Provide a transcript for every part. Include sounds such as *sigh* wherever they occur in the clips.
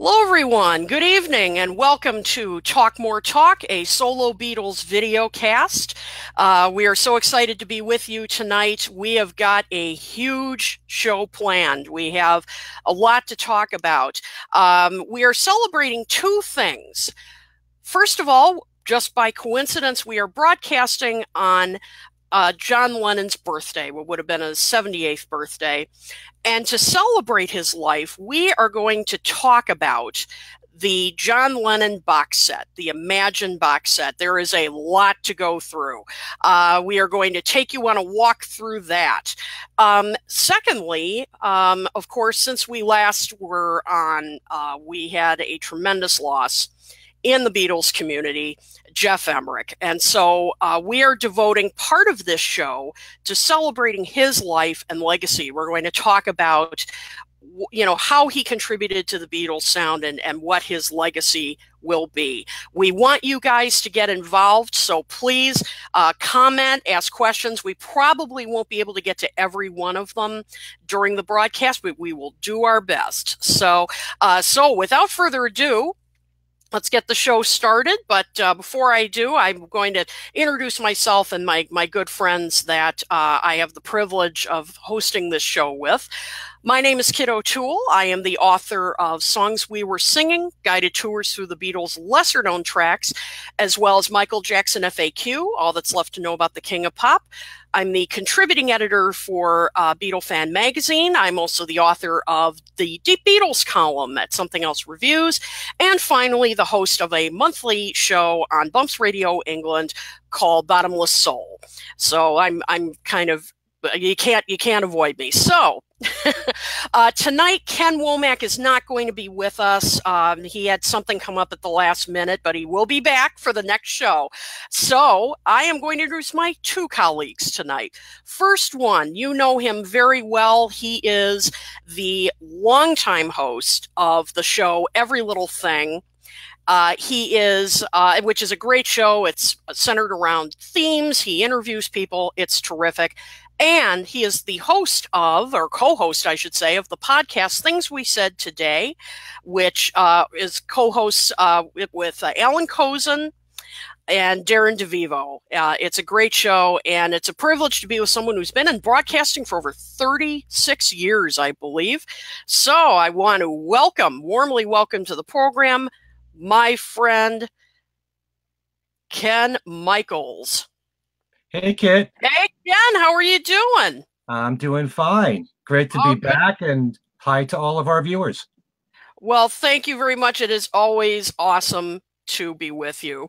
Hello, everyone. Good evening, and welcome to Talk More Talk, a solo Beatles video cast. Uh, we are so excited to be with you tonight. We have got a huge show planned. We have a lot to talk about. Um, we are celebrating two things. First of all, just by coincidence, we are broadcasting on uh, John Lennon's birthday, what would have been his 78th birthday. And to celebrate his life, we are going to talk about the John Lennon box set, the Imagine box set. There is a lot to go through. Uh, we are going to take you on a walk through that. Um, secondly, um, of course, since we last were on, uh, we had a tremendous loss in the Beatles community. Geoff Emerick. And so uh, we are devoting part of this show to celebrating his life and legacy. We're going to talk about you know how he contributed to the Beatles sound and and what his legacy will be. We want you guys to get involved, so please uh, comment, ask questions. We probably won't be able to get to every one of them during the broadcast, but we will do our best. So, uh, so without further ado, let's get the show started. But uh, before I do, I'm going to introduce myself and my, my good friends that uh, I have the privilege of hosting this show with. My name is Kit O'Toole. I am the author of Songs We Were Singing, Guided Tours Through the Beatles' Lesser Known Tracks, as well as Michael Jackson FAQ, All That's Left to Know About the King of Pop. I'm the contributing editor for uh, Beatlefan Magazine. I'm also the author of the Deep Beatles column at Something Else Reviews. And finally, the host of a monthly show on Bumps Radio England called Bottomless Soul. So I'm, I'm kind of you can't you can't avoid me. So uh, tonight, Ken Womack is not going to be with us. Um, he had something come up at the last minute, but he will be back for the next show. So I am going to introduce my two colleagues tonight. First one, you know him very well. He is the longtime host of the show Every Little Thing. Uh, he is, uh, which is a great show. It's centered around themes. He interviews people. It's terrific. And he is the host of, or co host, I should say, of the podcast Things We Said Today, which uh, is co hosts uh, with uh, Allan Kozinn and Darren DeVivo. Uh, it's a great show, and it's a privilege to be with someone who's been in broadcasting for over 36 years, I believe. So I want to welcome, warmly welcome to the program, my friend Ken Michaels. Hey, Kit. Hey, Ken. How are you doing? I'm doing fine. Great to be back, and hi to all of our viewers. Well, thank you very much. It is always awesome to be with you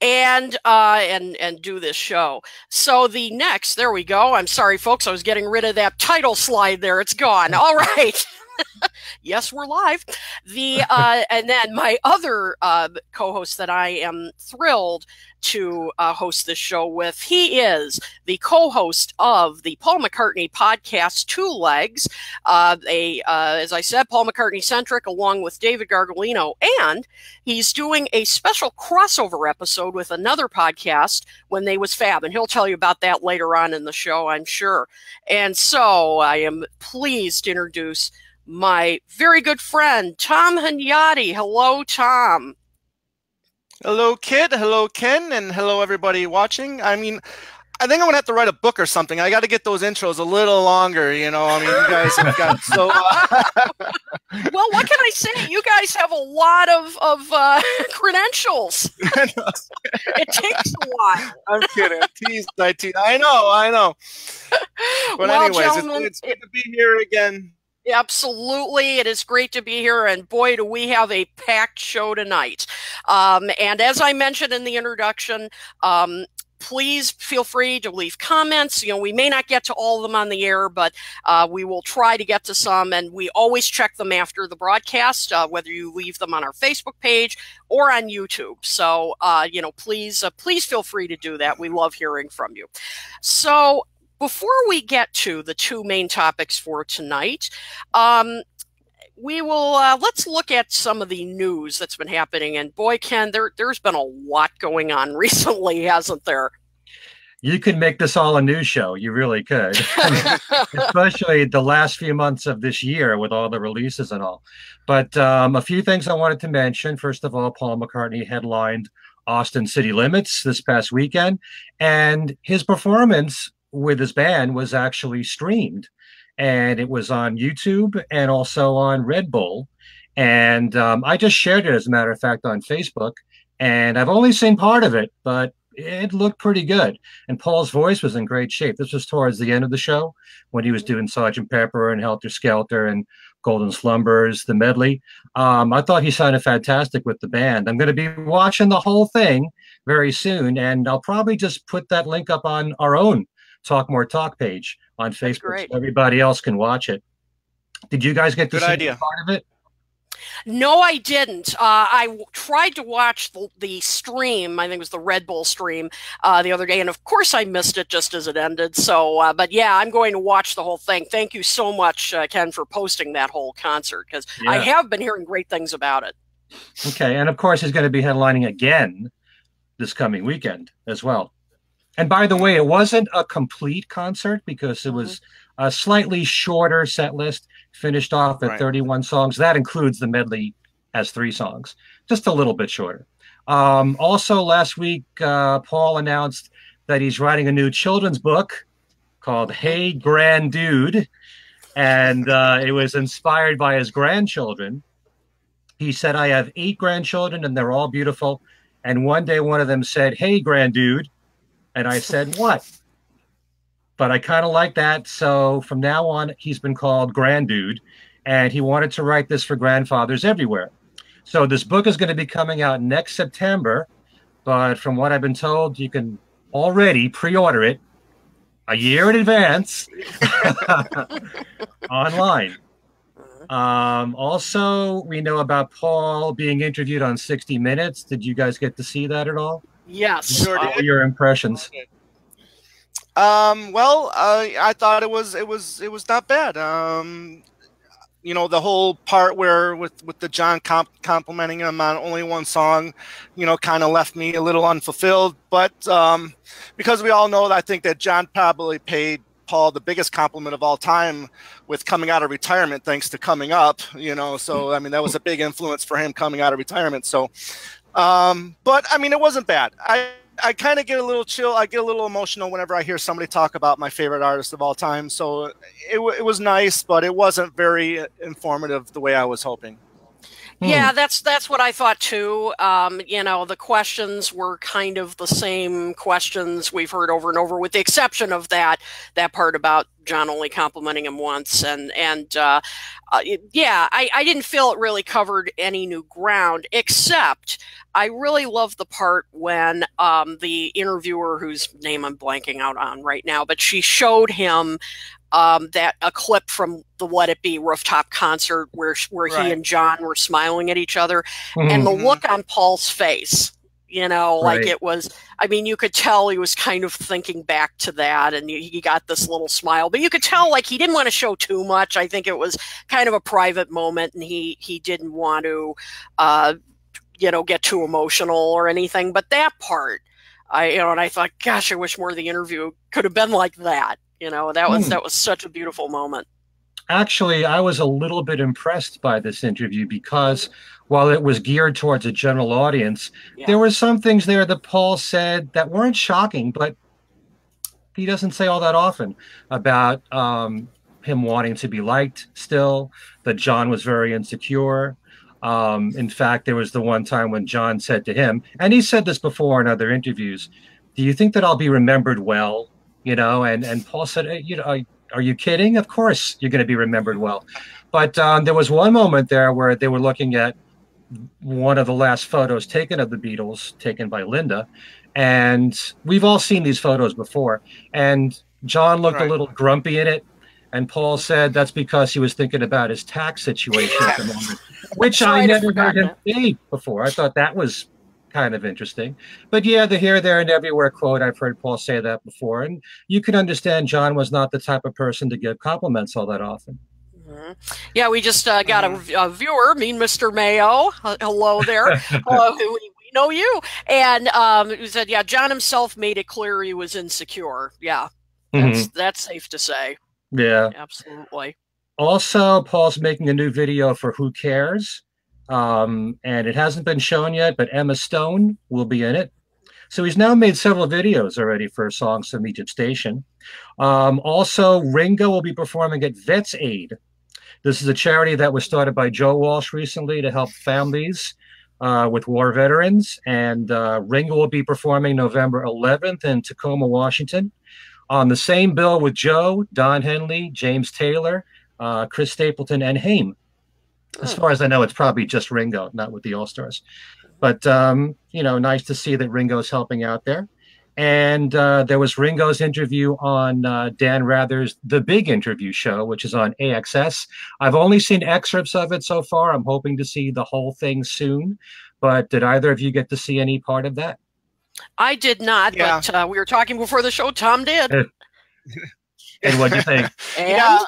and uh and and do this show so the next there we go i'm sorry folks i was getting rid of that title slide there it's gone *laughs* all right *laughs* yes, we're live. The uh, *laughs* and then my other uh, co-host that I am thrilled to uh, host this show with. He is the co-host of the Paul McCartney podcast, Two Legs. Uh, a uh, as I said, Paul McCartney centric, along with David Gargolino, and he's doing a special crossover episode with another podcast when they was fab, and he'll tell you about that later on in the show, I'm sure. And so I am pleased to introduce my very good friend, Tom Hunyady. Hello, Tom. Hello, Kit. Hello, Ken. And hello, everybody watching. I mean, I think I'm gonna have to write a book or something. I got to get those intros a little longer. You know, I mean, you guys have got so. Uh... *laughs* well, what can I say? You guys have a lot of of uh, *laughs* credentials. *laughs* it takes a while. I'm kidding. I teased. I teased. I know. I know. But well, anyways, it's, it's good to be here again. Absolutely. It is great to be here. And boy, do we have a packed show tonight. Um, and as I mentioned in the introduction, um, please feel free to leave comments. You know, we may not get to all of them on the air, but uh, we will try to get to some. And we always check them after the broadcast, uh, whether you leave them on our Facebook page or on YouTube. So, uh, you know, please, uh, please feel free to do that. We love hearing from you. So, before we get to the two main topics for tonight, um, we will uh, let's look at some of the news that's been happening. And boy, Ken, there there's been a lot going on *laughs* recently, hasn't there? you could make this all a news show. You really could, *laughs* especially the last few months of this year with all the releases and all. But um, a few things I wanted to mention. First of all, Paul McCartney headlined Austin City Limits this past weekend, and his performance with his band was actually streamed, and it was on YouTube and also on Red Bull. And um, I just shared it, as a matter of fact, on Facebook. And I've only seen part of it, but it looked pretty good. And Paul's voice was in great shape. This was towards the end of the show when he was doing Sergeant Pepper and Helter Skelter and Golden Slumbers, the medley. Um, I thought he sounded fantastic with the band. I'm going to be watching the whole thing very soon, and I'll probably just put that link up on our own Talk More Talk page on Facebook so everybody else can watch it. Did you guys get to Good see idea. part of it? No, I didn't. Uh, I w- tried to watch the, the, stream. I think it was the Red Bull stream uh, the other day, and of course I missed it just as it ended. So, uh, but yeah, I'm going to watch the whole thing. Thank you so much, uh, Ken, for posting that whole concert because yeah. I have been hearing great things about it. Okay, and of course he's going to be headlining again this coming weekend as well. And by the way, it wasn't a complete concert because it was mm-hmm. a slightly shorter set list finished off at right. 31 songs. That includes the medley as three songs, just a little bit shorter. Um, also, last week, uh, Paul announced that he's writing a new children's book called Hey Grand Dude, and uh, it was inspired by his grandchildren. He said, I have eight grandchildren, and they're all beautiful. And one day, one of them said, Hey, grand dude. And I said, What? but I kind of like that. So from now on, he's been called Grand Dude, and he wanted to write this for grandfathers everywhere. So this book is going to be coming out next September, but from what I've been told, you can already pre-order it a year in advance *laughs* online. Um, also, we know about Paul being interviewed on 60 Minutes. Did you guys get to see that at all? Yes. Sure your impressions? Um, well, uh, I thought it was it was it was not bad. Um, you know, the whole part where with with the John comp- complimenting him on only one song, you know, kind of left me a little unfulfilled. But um, because we all know, that I think that John probably paid Paul the biggest compliment of all time with coming out of retirement, thanks to coming up. You know, so I mean that was a big influence for him coming out of retirement. So, um, but I mean, it wasn't bad. I I kind of get a little chill. I get a little emotional whenever I hear somebody talk about my favorite artist of all time. So it, it was nice, but it wasn't very informative the way I was hoping. Hmm. Yeah, that's that's what I thought too. Um, you know, the questions were kind of the same questions we've heard over and over, with the exception of that that part about John only complimenting him once, and and uh, uh, yeah, I, I didn't feel it really covered any new ground, except I really love the part when um, the interviewer, whose name I'm blanking out on right now, but she showed him um, that a clip from the Let It Be rooftop concert where where right. he and John were smiling at each other, mm-hmm. and the mm-hmm. look on Paul's face, you know, right. like it was. I mean, you could tell he was kind of thinking back to that, and he got this little smile, but you could tell like he didn't want to show too much. I think it was kind of a private moment, and he he didn't want to, uh, you know, get too emotional or anything. But that part. I you know, and I thought, gosh, I wish more of the interview could have been like that. You know, that was hmm. that was such a beautiful moment. Actually, I was a little bit impressed by this interview because while it was geared towards a general audience, yeah. there were some things there that Paul said that weren't shocking, but he doesn't say all that often about um, him wanting to be liked still, that John was very insecure. Um, in fact, there was the one time when John said to him, and he said this before in other interviews, Do you think that I'll be remembered well? You know, and, and Paul said, you know, are, are, you kidding? Of course you're going to be remembered well. But um, there was one moment there where they were looking at one of the last photos taken of the Beatles, taken by Linda. And we've all seen these photos before. And John looked right. a little grumpy in it. And Paul said that's because he was thinking about his tax situation at the moment, which *laughs* I never heard him say before. I thought that was kind of interesting. But yeah, the here, there, and everywhere quote, I've heard Paul say that before. And you can understand John was not the type of person to give compliments all that often. Mm-hmm. Yeah, we just uh, got a, mm-hmm. a, viewer, Mean Mr. Mayo. Uh, hello there. *laughs* hello, we, we no, you. And um, he said, yeah, John himself made it clear he was insecure. Yeah, that's mm-hmm. that's safe to say. Yeah, absolutely. Also, Paul's making a new video for Who Cares, um, and it hasn't been shown yet, but Emma Stone will be in it. So he's now made several videos already for songs from Egypt Station. Um, also, Ringo will be performing at Vets Aid. This is a charity that was started by Joe Walsh recently to help families uh, with war veterans. And uh, Ringo will be performing November 11th in Tacoma, Washington. On the same bill with Joe, Don Henley, James Taylor, uh, Chris Stapleton, and Haim. As far as I know, it's probably just Ringo, not with the All Stars. But um, you know, nice to see that Ringo's helping out there. And uh, there was Ringo's interview on uh, Dan Rather's The Big Interview Show, which is on AXS. I've only seen excerpts of it so far. I'm hoping to see the whole thing soon. But did either of you get to see any part of that? I did not, yeah. but uh, we were talking before the show. Tom did. *laughs* and what do you think? *laughs* and? Yeah,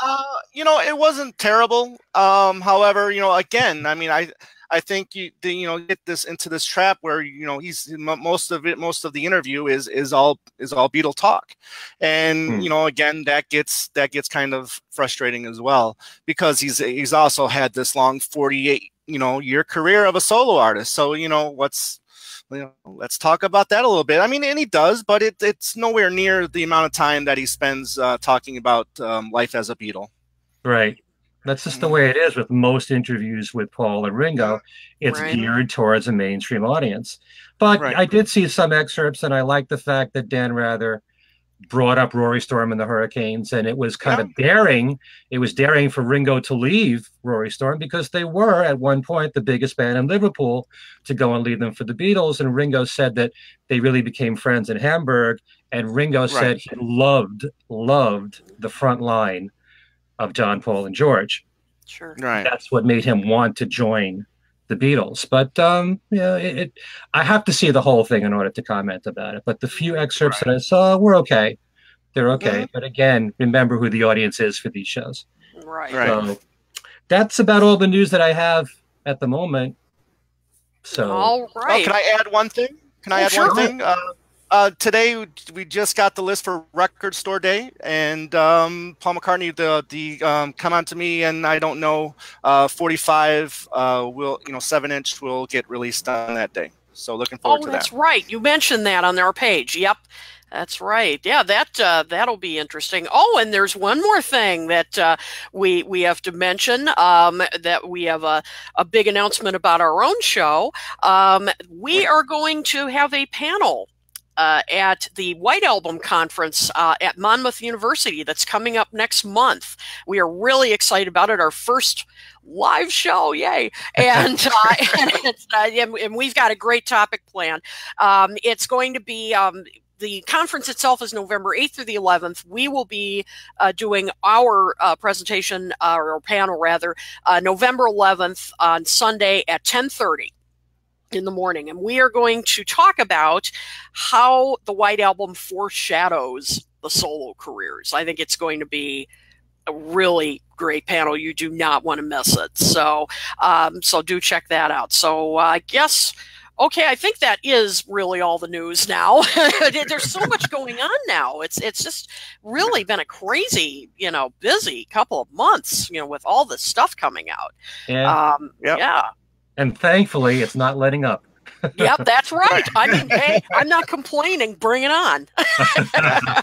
uh, you know, it wasn't terrible. Um, however, you know, again, I mean, I I think you the, you know get this into this trap where you know he's most of it most of the interview is is all is all Beatle talk, and hmm. you know again that gets that gets kind of frustrating as well because he's he's also had this long forty eight you know year career of a solo artist. So you know what's you know, let's talk about that a little bit. I mean, and he does, but it, it's nowhere near the amount of time that he spends uh, talking about um, life as a Beatle. Right. That's just the mm-hmm. way it is with most interviews with Paul and Ringo. It's right. geared towards a mainstream audience. But right. I did see some excerpts, and I like the fact that Dan Rather brought up Rory Storm and the Hurricanes, and it was kind yeah. of daring. It was daring for Ringo to leave Rory Storm because they were at one point the biggest band in Liverpool to go and leave them for the Beatles. And Ringo said that they really became friends in Hamburg. And Ringo right. said he loved, loved the front line of John, Paul, and George. Sure. Right. That's what made him want to join the Beatles. But um, yeah, it, it, I have to see the whole thing in order to comment about it. But the few excerpts right. that I saw were okay. They're okay. Mm-hmm. But again, remember who the audience is for these shows. Right. right. So that's about all the news that I have at the moment. So all right. Oh, can I add one thing? Can I oh, add sure. one thing? Uh, uh, today we just got the list for Record Store Day, and um, Paul McCartney, the the um, come on to me, and I don't know, uh, 45 uh, will you know seven inch will get released on that day. So looking forward oh, to that. that's right. You mentioned that on our page. Yep. That's right. Yeah, that uh, that'll be interesting. Oh, and there's one more thing that uh, we we have to mention. Um, that we have a, a big announcement about our own show. Um, we are going to have a panel uh, at the White Album Conference uh, at Monmouth University that's coming up next month. We are really excited about it. Our first live show, yay! *laughs* And uh, *laughs* and, uh, and, and, we've got a great topic plan. Um, it's going to be. Um, the conference itself is November 8th through the 11th. We will be uh, doing our uh, presentation, uh, or panel rather, uh, November 11th on Sunday at 1030 in the morning. And we are going to talk about how the White Album foreshadows the solo careers. I think it's going to be a really great panel. You do not want to miss it. So, um, so do check that out. So uh, I guess. Okay, I think that is really all the news now. *laughs* There's so much going on now. It's it's just really been a crazy, you know, busy couple of months, you know, with all this stuff coming out. Yeah. Um, yep. Yeah and thankfully it's not letting up. *laughs* yep, that's right. I mean, *laughs* hey, I'm not complaining. Bring it on. *laughs*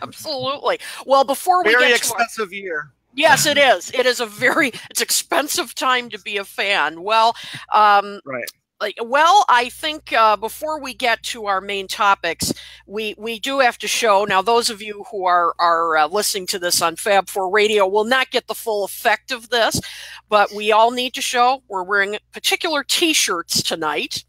Absolutely. Well, before we very get expensive our, year. Yes, it is. It is a very it's expensive time to be a fan. Well, um, right like well i think uh, before we get to our main topics we we do have to show now those of you who are are uh, listening to this on fab 4 radio will not get the full effect of this but we all need to show we're wearing particular t-shirts tonight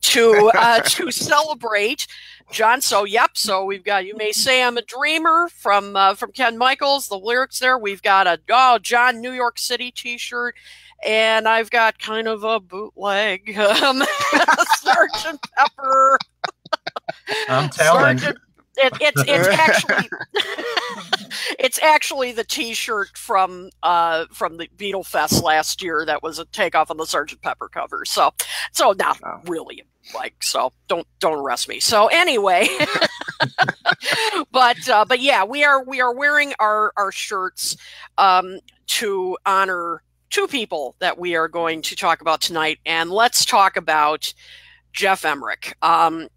to uh, *laughs* to celebrate John. So yep. So we've got you may say I'm a dreamer from uh, from Ken Michaels. The lyrics there. We've got a oh John New York City T-shirt, and I've got kind of a bootleg *laughs* um, *laughs* Sergeant Pepper. I'm telling. Sergeant, it, it's it's *laughs* actually it's actually the T-shirt from uh, from the Beatle Fest last year that was a takeoff on the Sergeant Pepper cover. So, so not oh. really like so. Don't don't arrest me. So anyway, but uh, but yeah, we are we are wearing our our shirts um, to honor two people that we are going to talk about tonight, and let's talk about Geoff Emerick. Um,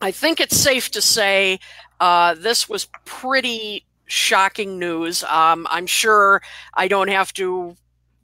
I think it's safe to say uh, this was pretty shocking news. Um, I'm sure I don't have to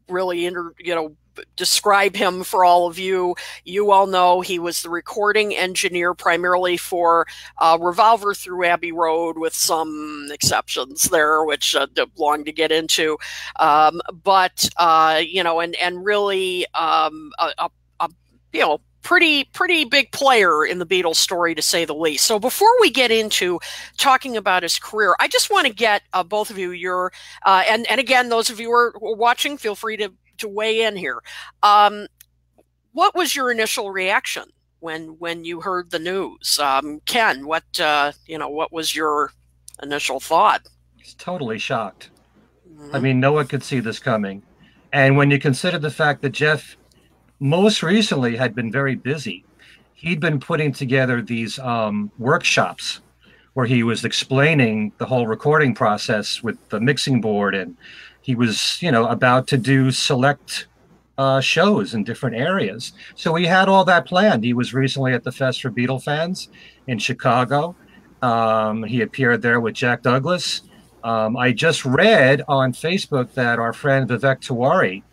really, inter, you know, describe him for all of you. You all know he was the recording engineer primarily for uh, Revolver Through Abbey Road, with some exceptions there, which uh, long to get into. Um, but uh, you know, and and really um, a, a, a you know pretty pretty big player in the Beatles story to say the least. So before we get into talking about his career, I just want to get uh, both of you your uh, and and again those of you who are watching, feel free to to weigh in here. Um, what was your initial reaction when when you heard the news, um, Ken? What uh, you know? What was your initial thought? He's totally shocked. Mm-hmm. I mean, no one could see this coming. And when you consider the fact that Geoff most recently had been very busy. He'd been putting together these um, workshops where he was explaining the whole recording process with the mixing board, and he was, you know, about to do select uh, shows in different areas. So he had all that planned. He was recently at the Fest for Beatle fans in Chicago. Um, he appeared there with Jack Douglas. Um, I just read on Facebook that our friend Vivek Tiwary,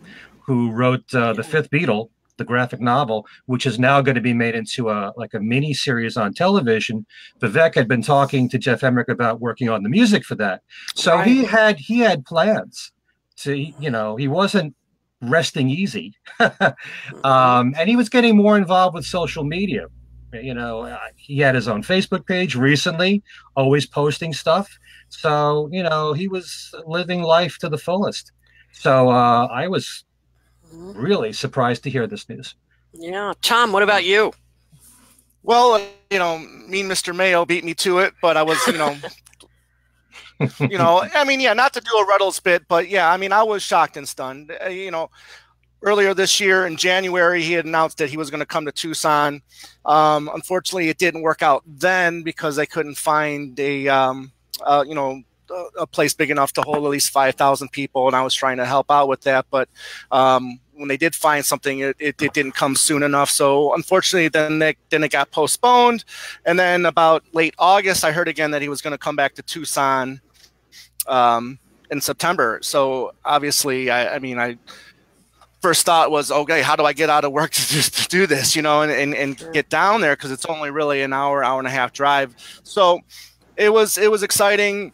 who wrote uh, the Fifth Beatle, the graphic novel, which is now going to be made into a like a mini series on television. Vivek had been talking to Geoff Emerick about working on the music for that, so right. he had he had plans to you know he wasn't resting easy, *laughs* mm-hmm. um, and he was getting more involved with social media. You know, uh, he had his own Facebook page recently, always posting stuff. So you know, he was living life to the fullest. So uh, I was really surprised to hear this news. Yeah. Tom, what about you? Well, you know, mean Mr. Mayo beat me to it, but I was, you know, you know, I mean, yeah, not to do a Rutles bit, but yeah, I mean, I was shocked and stunned. Uh, you know, earlier this year in January, he had announced that he was going to come to Tucson. Um, unfortunately, it didn't work out then because they couldn't find a, um, uh, you know, a place big enough to hold at least 5,000 people, and I was trying to help out with that. But um, when they did find something, it, it, it, didn't come soon enough. So unfortunately, then it, then it got postponed. And then about late August, I heard again that he was going to come back to Tucson um, in September. So obviously, I, I, mean, I first thought was, okay, how do I get out of work *laughs* to, to do this, you know, and, and, and get down there because it's only really an hour, hour and a half drive. So it was it was exciting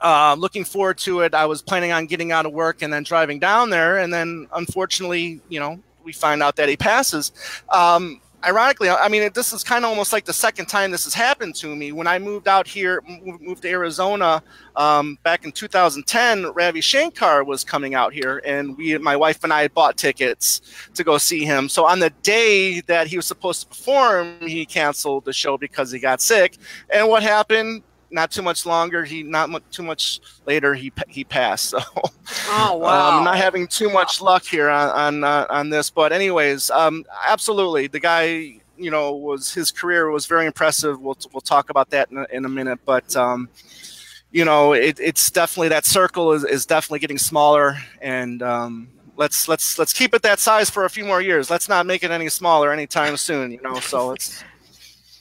uh, looking forward to it. I was planning on getting out of work and then driving down there, and then unfortunately, you know, we find out that he passes. Um, ironically, I mean, this is kind of almost like the second time this has happened to me. When I moved out here, moved to Arizona um, back in 2010, Ravi Shankar was coming out here, and we, my wife and I, bought tickets to go see him. So on the day that he was supposed to perform, he canceled the show because he got sick. And what happened? Not too much longer. He not much, too much later. He he passed. So, oh *laughs* wow, um, not having too much luck here on on uh, on this. But anyways, um, absolutely, the guy, you know, was his career was very impressive. We'll we'll talk about that in a, in a minute. But um, you know, it, it's definitely that circle is, is definitely getting smaller, and um, let's let's let's keep it that size for a few more years. Let's not make it any smaller anytime soon. You know, so it's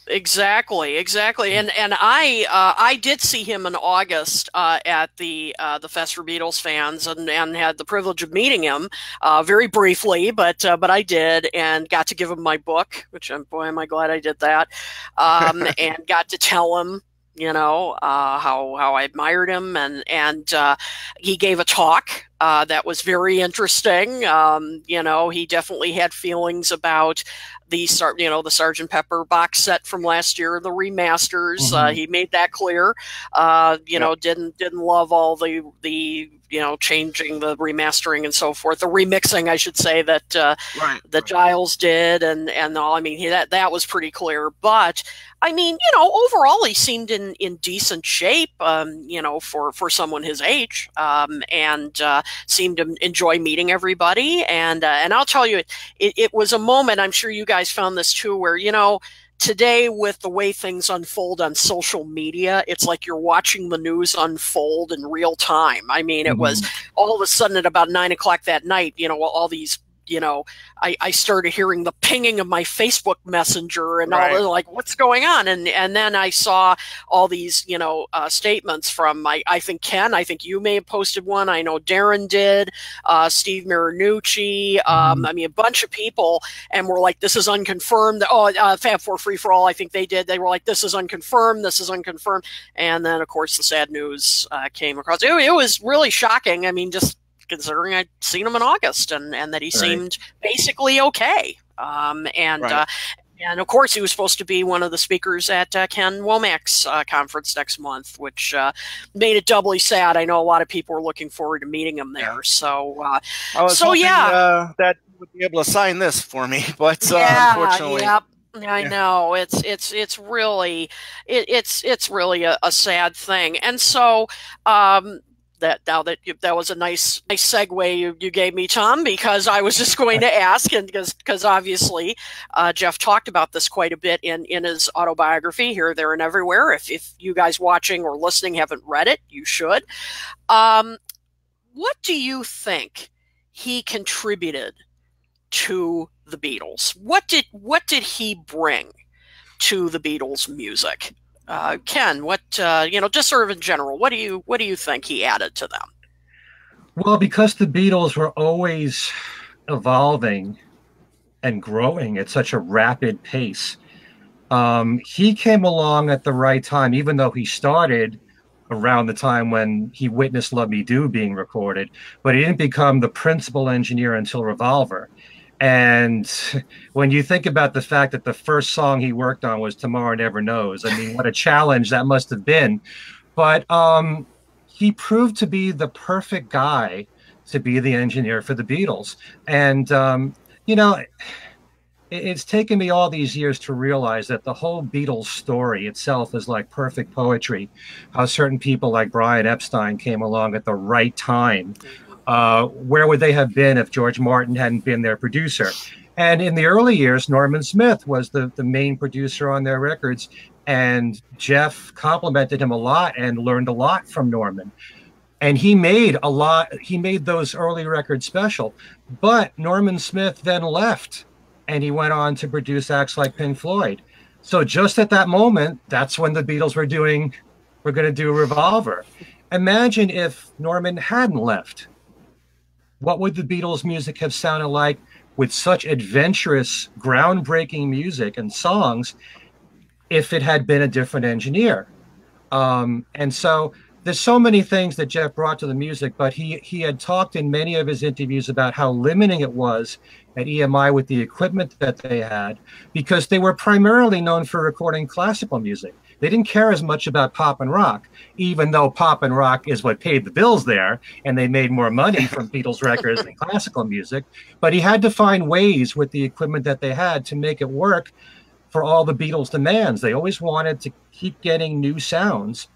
Exactly, exactly, and and I uh, I did see him in August uh, at the uh, the Fest for Beatles fans, and, and had the privilege of meeting him uh, very briefly, but uh, but I did, and got to give him my book, which I'm boy am I glad I did that, *laughs* um, and got to tell him you know uh, how how I admired him and and uh, he gave a talk uh, that was very interesting. Um, you know, he definitely had feelings about the you know the Sergeant Pepper box set from last year, the remasters. Mm-hmm. Uh, he made that clear. Uh, you yep. know, didn't didn't love all the the you know changing the remastering and so forth, the remixing, I should say that uh, right. that Giles did, and and all. I mean, he, that that was pretty clear. But I mean, you know, overall he seemed in in decent shape. Um, you know, for for someone his age, um, and uh, seemed to enjoy meeting everybody. And uh, and I'll tell you, it, it was a moment. I'm sure you guys found this too, where, you know, today with the way things unfold on social media it's like you're watching the news unfold in real time i mean it mm-hmm. was all of a sudden at about nine o'clock that night you know all these you know, I, I started hearing the pinging of my Facebook Messenger and right. all like, what's going on? And and then I saw all these, you know, uh, statements from my, I think Ken, I think you may have posted one. I know Darren did, uh, Steve Marinucci. Um, mm. I mean, a bunch of people, and we're like, this is unconfirmed. Oh, uh, Fab Four Free for All, I think they did. They were like, this is unconfirmed. This is unconfirmed. And then, of course, the sad news uh, came across. It, it was really shocking. I mean, just considering I'd seen him in August and, and that he right. seemed basically okay. Um, and right. uh, and of course, he was supposed to be one of the speakers at uh, Ken Womack's uh, conference next month, which uh, made it doubly sad. I know a lot of people were looking forward to meeting him there. So, uh, so hoping, yeah, uh, that would be able to sign this for me, *laughs* but uh, yeah, unfortunately, yep. I yeah. know it's it's it's really it, it's it's really a, a, sad thing, and so um, that now that you, that was a nice nice segue you, you gave me tom because i was just going to ask and because because obviously uh, geoff talked about this quite a bit in in his autobiography here there and everywhere. If, if you guys watching or listening haven't read it you should. Um, what do you think he contributed to the beatles? What did what did he bring to the beatles music uh, Ken, what uh, you know, just sort of in general, what do you what do you think he added to them? Well, because the Beatles were always evolving and growing at such a rapid pace, um, he came along at the right time. Even though he started around the time when he witnessed "Love Me Do" being recorded, but he didn't become the principal engineer until Revolver. And when you think about the fact that the first song he worked on was Tomorrow Never Knows, I mean, what a challenge that must have been. But um, he proved to be the perfect guy to be the engineer for the Beatles. And, um, you know, it's taken me all these years to realize that the whole Beatles story itself is like perfect poetry. How certain people like Brian Epstein came along at the right time uh, where would they have been if George Martin hadn't been their producer? And in the early years, Norman Smith was the, the main producer on their records. And Geoff complimented him a lot and learned a lot from Norman. And he made a lot, he made those early records special. But Norman Smith then left and he went on to produce acts like Pink Floyd. So just at that moment, that's when the Beatles were doing, we're going to do Revolver. Imagine if Norman hadn't left what would the Beatles' music have sounded like with such adventurous, groundbreaking music and songs if it had been a different engineer? Um, and so there's so many things that Geoff brought to the music, but he he had talked in many of his interviews about how limiting it was at EMI with the equipment that they had, because they were primarily known for recording classical music. They didn't care as much about pop and rock, even though pop and rock is what paid the bills there, and they made more money from *laughs* Beatles records than classical music. But he had to find ways with the equipment that they had to make it work for all the Beatles' demands. They always wanted to keep getting new sounds.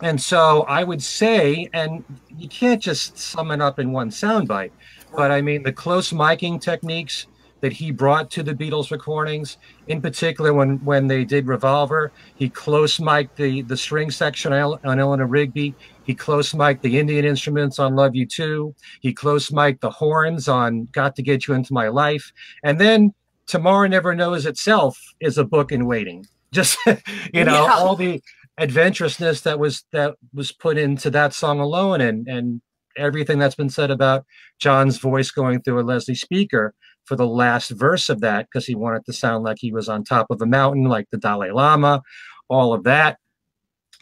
And so I would say, and you can't just sum it up in one soundbite, but I mean, the close miking techniques that he brought to the Beatles recordings. In particular, when when they did Revolver, he close mic'd the the string section on Eleanor Rigby. He close mic'd the Indian instruments on Love You To. He close mic'd the horns on Got to Get You Into My Life. And then Tomorrow Never Knows itself is a book in waiting. Just *laughs* you know, yeah. all the adventurousness that was that was put into that song alone and and everything that's been said about John's voice going through a Leslie speaker for the last verse of that because he wanted to sound like he was on top of a mountain, like the Dalai Lama, all of that.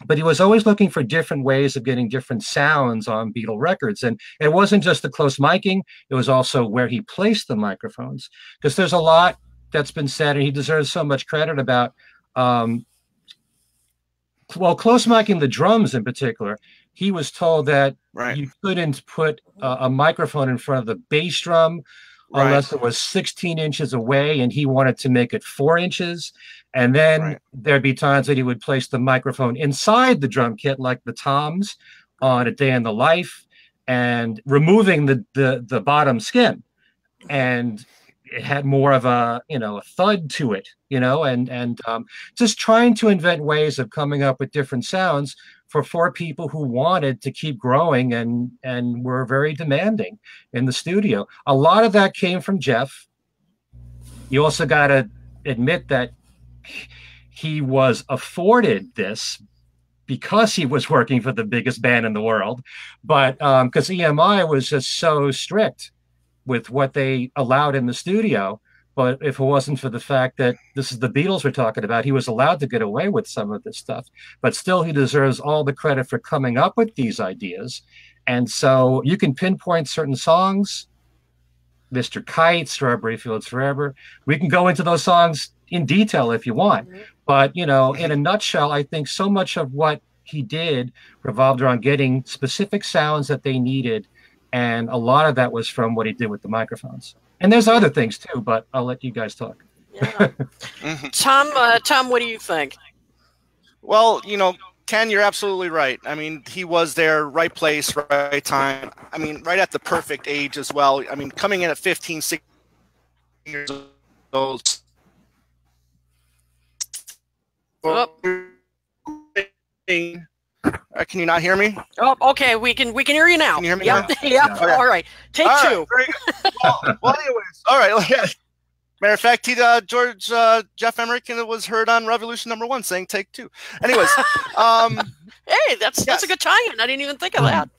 but he was always looking for different ways of getting different sounds on Beatle records. And it wasn't just the close miking, it was also where he placed the microphones. Because there's a lot that's been said, and he deserves so much credit about, um, well, close miking the drums in particular. He was told that right. you couldn't put a, a microphone in front of the bass drum right. unless it was 16 inches away, and he wanted to make it four inches. And then right. there'd be times that he would place the microphone inside the drum kit, like the toms on a day in the life, and removing the the, the bottom skin. And it had more of a you know a thud to it, you know, and and um, just trying to invent ways of coming up with different sounds for four people who wanted to keep growing and and were very demanding in the studio. A lot of that came from Geoff. You also got to admit that he was afforded this because he was working for the biggest band in the world, but because um, EMI was just so strict with what they allowed in the studio. But if it wasn't for the fact that this is the Beatles we're talking about, he was allowed to get away with some of this stuff. But still, he deserves all the credit for coming up with these ideas. And so you can pinpoint certain songs, Mr. Kite, Strawberry Fields Forever. We can go into those songs in detail if you want. Mm-hmm. But, you know, in a nutshell, I think so much of what he did revolved around getting specific sounds that they needed. And a lot of that was from what he did with the microphones. And there's other things too, but I'll let you guys talk. Yeah. *laughs* Tom, uh, Tom, what do you think? Well, you know, Ken, you're absolutely right. I mean, he was there, right place, right time. I mean, right at the perfect age as well. I mean, coming in at 15, 16 years old, Oh. Uh, can you not hear me? Oh, okay. We can we can hear you now. Can you hear me? Yep. Now? *laughs* yep. Okay. All right. Take all two. Right, *laughs* well, well, anyways, all right. *laughs* Matter of fact, he, uh, George uh, Geoff Emerick was heard on Revolution Number One saying "Take two. Anyways, um, hey, that's yes. that's a good tie-in. I didn't even think of that.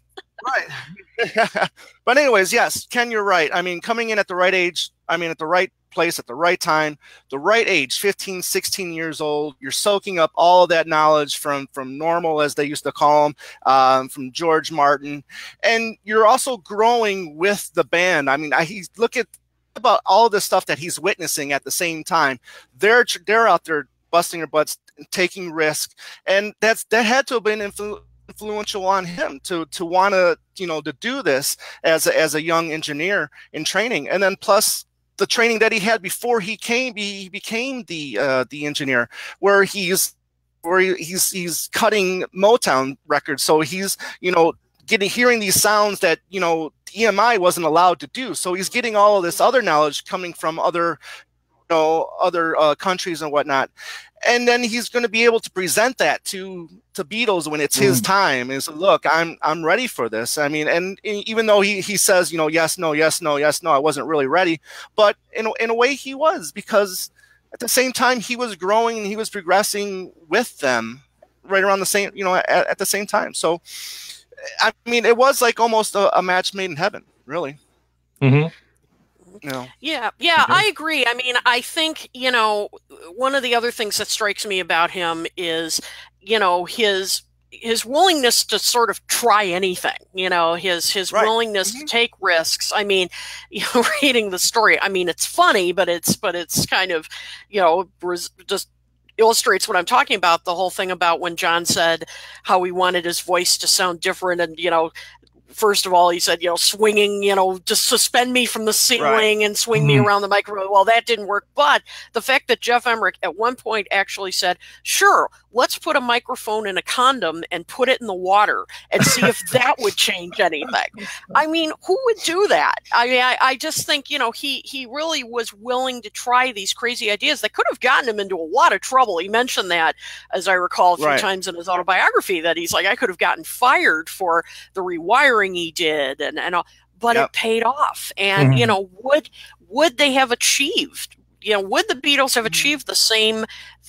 right. but anyways, yes, Ken, you're right. I mean, coming in at the right age. I mean, at the right place at the right time, the right age, 15, 16 years old. You're soaking up all of that knowledge from from normal, as they used to call them, um, from George Martin, and you're also growing with the band. I mean, I he's look at about all the stuff that he's witnessing at the same time. They're they're out there busting their butts, taking risk, and that's that had to have been influ- influential on him to to want to you know to do this as a, as a young engineer in training and then plus the training that he had before he came he became the uh, the engineer where he's where he's he's cutting Motown records. So he's you know getting hearing these sounds that you know EMI wasn't allowed to do. So he's getting all of this other knowledge coming from other you know other uh, countries and whatnot and then he's going to be able to present that to to Beatles when it's his mm. time. Is look, I'm I'm ready for this. I mean, and even though he he says, you know, yes, no, yes, no, yes, no, I wasn't really ready, but in in a way he was because at the same time he was growing and he was progressing with them right around the same, you know, at, at the same time. So, I mean, it was like almost a, a match made in heaven, really. Mm-hmm. No. Yeah, yeah, I agree. I mean, I think, you know, one of the other things that strikes me about him is, you know, his his willingness to sort of try anything, you know, his his right. willingness mm-hmm. to take risks. I mean, *laughs* you know, reading the story, I mean, it's funny, but it's but it's kind of, you know, just illustrates what I'm talking about. The whole thing about when John said how he wanted his voice to sound different, and you know, first of all, he said, you know, swinging, you know, just suspend me from the ceiling right. and swing mm-hmm. me around the microphone. Well, that didn't work. But the fact that Geoff Emerick at one point actually said, sure, let's put a microphone in a condom and put it in the water and see if that would change anything. I *laughs* mean, who would do that? I mean, I, I just think, you know, he, he really was willing to try these crazy ideas that could have gotten him into a lot of trouble. He mentioned that, as I recall, a few right. times in his autobiography, that he's like, I could have gotten fired for the rewiring he did and, and all, but yep. it paid off. And, mm-hmm. you know, would, would they have achieved you know, would the Beatles have mm-hmm. achieved the same,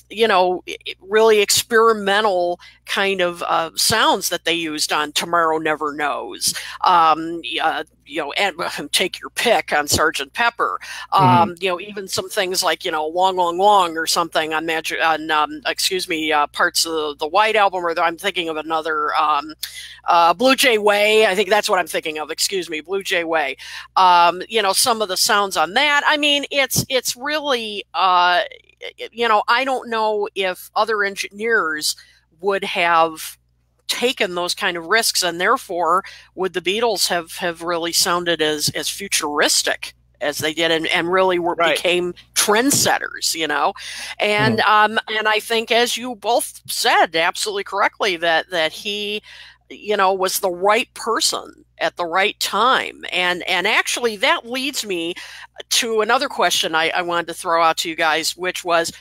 you know, really experimental kind of uh, sounds that they used on Tomorrow Never Knows. Um, uh, you know, and, *laughs* take your pick on Sergeant Pepper. Um, mm-hmm. You know, even some things like you know, Long, Long, Long or something on Magic, on um, excuse me, uh, parts of the, the, White Album, or the, I'm thinking of another um, uh, Blue Jay Way. I think that's what I'm thinking of. Excuse me, Blue Jay Way. Um, you know, some of the sounds on that. I mean, it's it's really, uh, you know, I don't know if other engineers would have taken those kind of risks and therefore would the Beatles have have really sounded as as futuristic as they did and, and really were right. became trendsetters you know and mm. um and I think as you both said absolutely correctly that that he you know was the right person at the right time and and actually that leads me to another question I, I wanted to throw out to you guys which was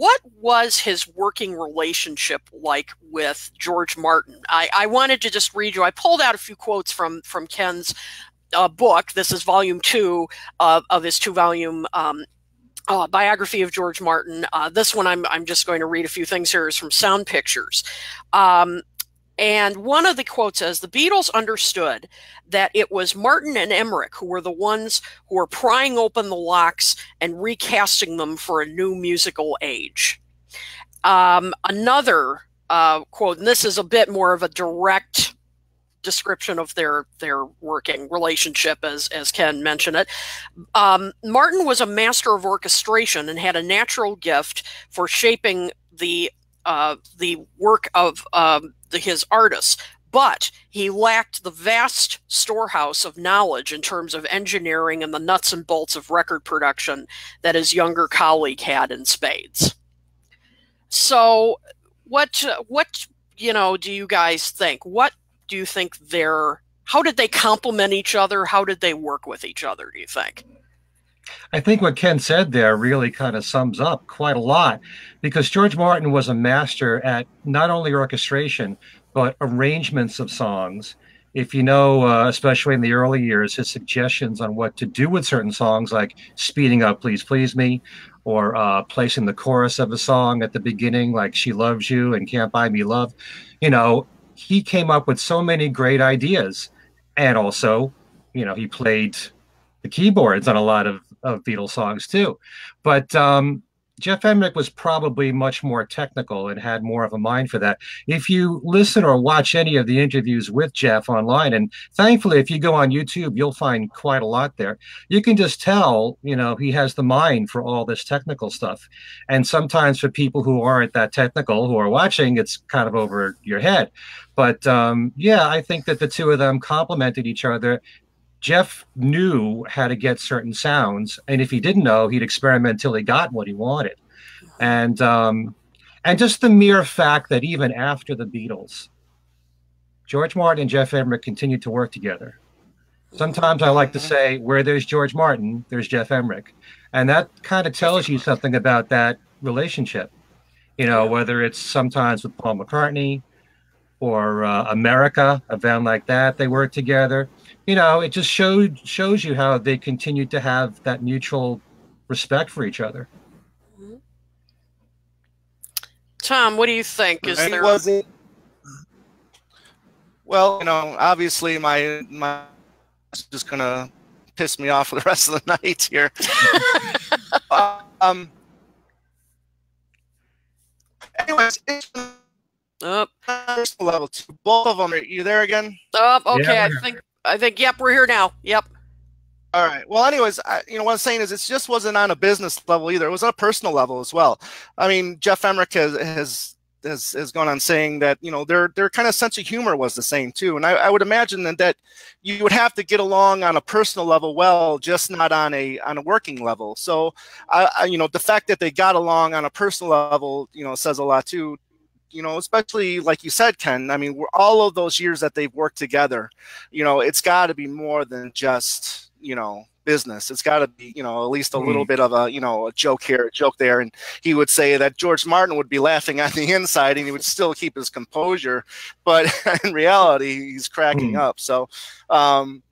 what was his working relationship like with George Martin? I, I wanted to just read you. I pulled out a few quotes from from Ken's uh, book. This is volume two uh, of his two volume um, uh, biography of George Martin. Uh, this one, I'm, I'm just going to read a few things here, is from Sound Pictures. Um, and one of the quotes says the Beatles understood that it was Martin and Emerick who were the ones who were prying open the locks and recasting them for a new musical age. Um, another uh, quote, and this is a bit more of a direct description of their their working relationship as as Ken mentioned it. Um, Martin was a master of orchestration and had a natural gift for shaping the uh, the work of um, the, his artists, but he lacked the vast storehouse of knowledge in terms of engineering and the nuts and bolts of record production that his younger colleague had in spades. So, what what you know do you guys think? What do you think they're? How did they complement each other? How did they work with each other? Do you think? I think what Ken said there really kind of sums up quite a lot because George Martin was a master at not only orchestration, but arrangements of songs. If you know, uh, especially in the early years, his suggestions on what to do with certain songs, like speeding up Please Please Me, or uh, placing the chorus of a song at the beginning, like She Loves You and Can't Buy Me Love, you know, he came up with so many great ideas. And also, you know, he played the keyboards on a lot of of Beatles songs too. But um, Geoff Emerick was probably much more technical and had more of a mind for that. If you listen or watch any of the interviews with Geoff online, and thankfully, if you go on YouTube, you'll find quite a lot there. You can just tell, you know, he has the mind for all this technical stuff. And sometimes for people who aren't that technical who are watching, it's kind of over your head. But um, yeah, I think that the two of them complemented each other Geoff knew how to get certain sounds, and if he didn't know, he'd experiment until he got what he wanted. And um, and just the mere fact that even after the Beatles, George Martin and Geoff Emerick continued to work together. Sometimes I like to say, where there's George Martin, there's Geoff Emerick, and that kind of tells you something about that relationship. You know, whether it's sometimes with Paul McCartney or uh, America, a band like that, they work together you know, it just showed shows you how they continued to have that mutual respect for each other. Tom, what do you think? Is there was it? Well, you know, obviously my my is just gonna piss me off for the rest of the *laughs* night here. um. Anyways, it's oh. level two. Both of them. Are you there again? Oh, okay. Yeah, I think I think, yep, we're here now. Yep. All right. Well, anyways, I, you know what I'm saying is it just wasn't on a business level either. It was on a personal level as well. I mean, Geoff Emerick has has has, has gone on saying that you know their their kind of sense of humor was the same too, and I, I would imagine that, that you would have to get along on a personal level well, just not on a on a working level. So, I, I you know the fact that they got along on a personal level, you know, says a lot too you know, especially like you said, Ken. I mean, we're all of those years that they've worked together. You know, it's got to be more than just you know business. It's got to be you know at least a mm. little bit of a you know a joke here, a joke there. And he would say that George Martin would be laughing on the *laughs* inside, and he would still keep his composure, but *laughs* in reality, he's cracking mm. up. So. um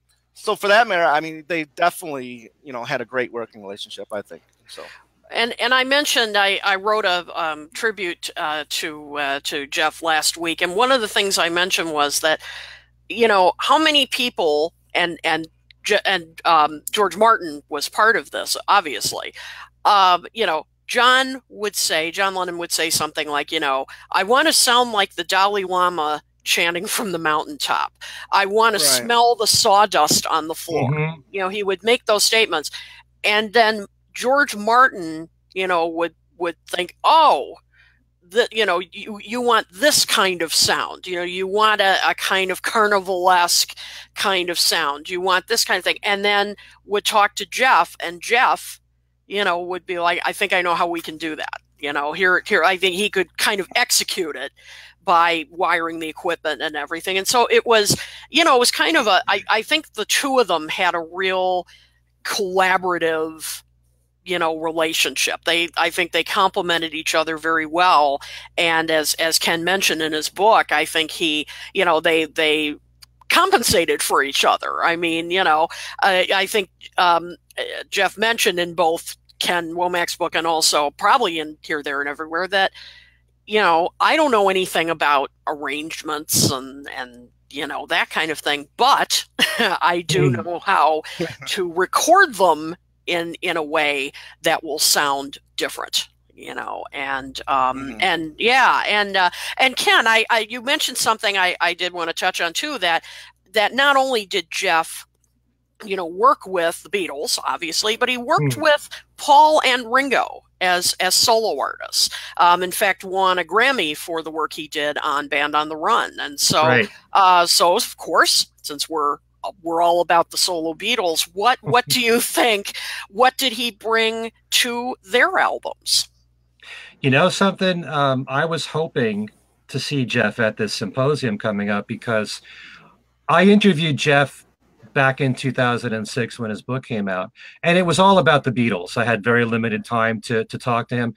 so for that matter, I mean, they definitely, you know, had a great working relationship. I think so. And and I mentioned I, I wrote a um, tribute uh, to uh, to Geoff last week, and one of the things I mentioned was that you know how many people and and and um, George Martin was part of this, obviously. Um, you know, John would say, John Lennon would say something like, you know, I want to sound like the Dalai Lama chanting from the mountaintop. I want to right. smell the sawdust on the floor. Mm-hmm. You know, he would make those statements. And then George Martin, you know, would would think, "Oh, that you know, you you want this kind of sound. You know, you want a, a kind of carnivalesque kind of sound. You want this kind of thing." And then would talk to Geoff, and Geoff, you know, would be like, "I think I know how we can do that." You know, here here I think he could kind of execute it by wiring the equipment and everything. And so it was, you know, it was kind of a, I, I think the two of them had a real collaborative you know relationship. They i think they complemented each other very well. And as as ken mentioned in his book i think he you know they they compensated for each other. I mean you know i, I think um, geoff mentioned in both ken womack's book and also probably in here there and everywhere that you know, I don't know anything about arrangements and and you know that kind of thing, but *laughs* I do hmm. know how *laughs* to record them in in a way that will sound different you know and um mm-hmm. and yeah and uh and ken I, I you mentioned something i i did want to touch on too that that not only did geoff you know work with the beatles obviously but he worked mm. with paul and ringo as as solo artists. Um, in fact, won a Grammy for the work he did on Band on the Run, and so right. uh, so of course, since we're we're all about the solo Beatles, what what do you *laughs* think? What did he bring to their albums? You know something? Um, I was hoping to see Geoff at this symposium coming up because I interviewed Geoff back in 2006 when his book came out, and it was all about the Beatles. I had very limited time to to talk to him.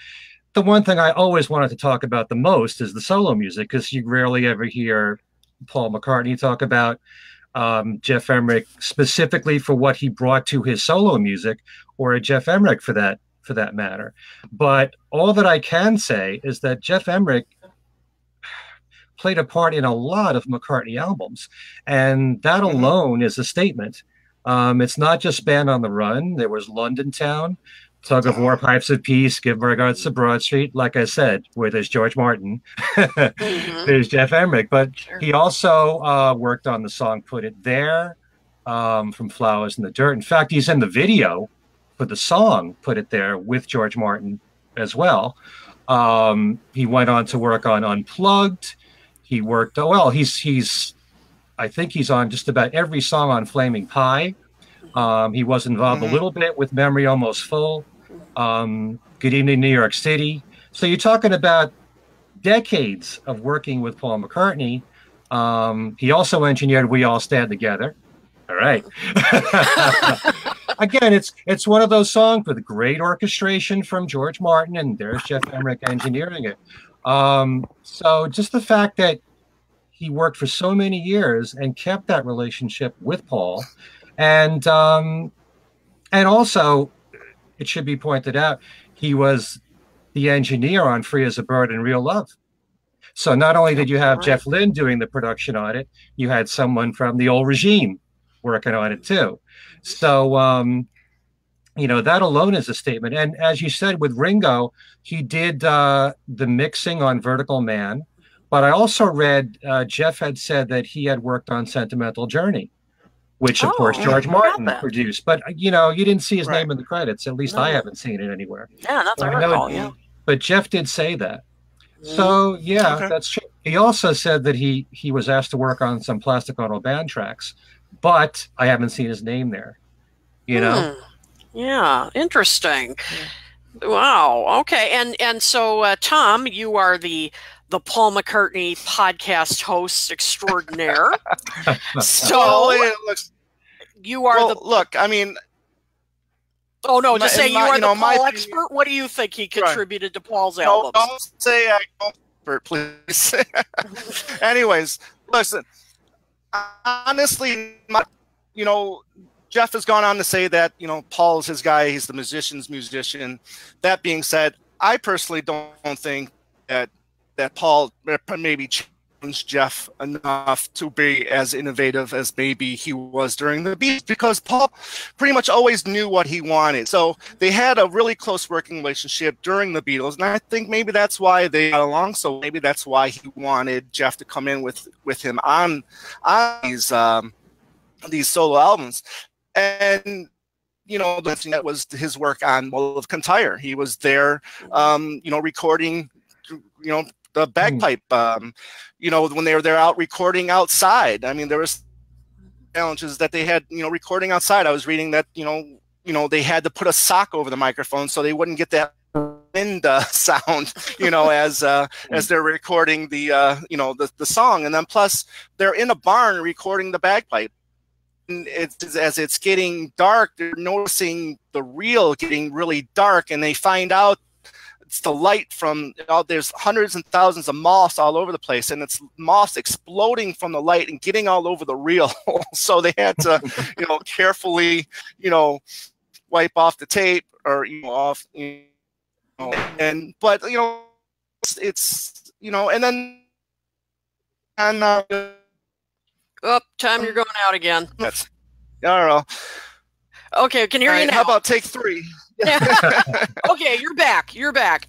The one thing I always wanted to talk about the most is the solo music because you rarely ever hear Paul McCartney talk about um, Geoff Emerick specifically for what he brought to his solo music, or a Geoff Emerick for that for that matter. But all that I can say is that Geoff Emerick played a part in a lot of McCartney albums. And that mm-hmm. alone is a statement. Um, it's not just Band on the Run. There was London Town, Tug of War, Pipes of Peace, Give Regards to Broad Street. Like I said, where there's George Martin, mm-hmm. *laughs* there's geoff Emerick. But sure. he also uh, worked on the song Put It There um, from Flowers in the Dirt. In fact, he's in the video for the song Put It There with George Martin as well. Um, he went on to work on Unplugged. He worked. Oh well, he's he's. I think he's on just about every song on Flaming Pie. Um, he was involved mm-hmm. a little bit with Memory Almost Full. Um, Good Evening New York City. So you're talking about decades of working with Paul McCartney. Um, he also engineered "We All Stand Together." All right. *laughs* Again, it's it's one of those songs with great orchestration from George Martin, and there's Geoff Emerick engineering it. Um, so just the fact that he worked for so many years and kept that relationship with Paul, and um, and also it should be pointed out he was the engineer on "Free as a Bird" and "Real Love." So not only did you have. Jeff Lynne doing the production on it, you had someone from the old regime working on it too. So um, you know that alone is a statement and as you said with ringo he did uh, the mixing on vertical man but i also read uh, geoff had said that he had worked on sentimental journey which of oh, course george martin produced but you know you didn't see his right. name in the credits at least no. i haven't seen it anywhere yeah that's I recall, it, yeah. but geoff did say that so yeah okay. that's true he also said that he he was asked to work on some plastic ono band tracks but i haven't seen his name there you know hmm. Yeah, interesting. Yeah. Wow. Okay. And and so uh, Tom, you are the the Paul McCartney podcast host extraordinaire. *laughs* so well, looks, you are well, the look. I mean, oh no, to say you my, are you the know, Paul expert. What do you think he contributed right. to Paul's album? No, don't say I'm expert, please. *laughs* Anyways, listen. Honestly, my, you know, Geoff has gone on to say that you know Paul is his guy. He's the musician's musician. That being said, I personally don't think that that Paul maybe challenged Geoff enough to be as innovative as maybe he was during the Beatles because Paul pretty much always knew what he wanted. So they had a really close working relationship during the Beatles, and I think maybe that's why they got along. So maybe that's why he wanted Geoff to come in with with him on on these um, these solo albums. And you know, that was his work on Mull of Kintyre. He was there, um, you know, recording, you know, the hmm. bagpipe. Um, you know, when they were there out recording outside. I mean, there was challenges that they had, you know, recording outside. I was reading that, you know, you know, they had to put a sock over the microphone so they wouldn't get that *laughs* wind uh, *laughs* sound, you know, as uh, hmm. as they're recording the uh, you know the the song, and then plus they're in a barn recording the bagpipe. And it's as it's getting dark, they're noticing the reel getting really dark, and they find out it's the light from oh, there's hundreds and thousands of moths all over the place and it's moths exploding from the light and getting all over the reel *laughs* so they had to *laughs* you know carefully you know wipe off the tape or you know off you know and but you know it's, it's you know and then and uh oh time you're going out again. *laughs* That's i don't know. Okay can you hear right, you now? how about take three *laughs* okay, you're back. You're back.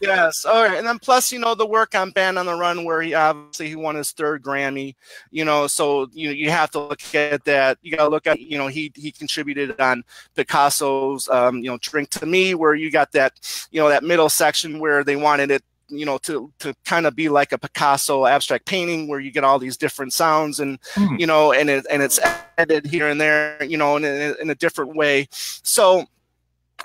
Yes. All right. And then plus, you know, the work on Band on the Run, where he obviously he won his third Grammy. You know, so you know you have to look at that. You got to look at you know he he contributed on Picasso's um, you know Drink to Me, where you got that you know that middle section where they wanted it you know to to kind of be like a Picasso abstract painting where you get all these different sounds and mm. you know and it and it's edited here and there you know in a, in a different way. So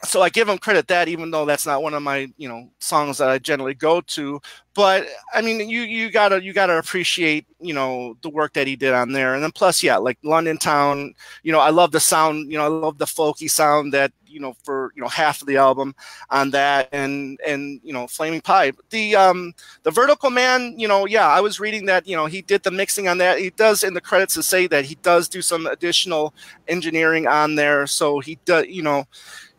so I give him credit that even though that's not one of my you know songs that I generally go to, but I mean you you gotta you gotta appreciate you know the work that he did on there, and then plus yeah like London Town, you know I love the sound you know I love the folky sound that you know for you know half of the album on that and and you know Flaming Pie the um the Vertical Man you know yeah I was reading that you know he did the mixing on that he does in the credits to say that he does do some additional engineering on there so he does you know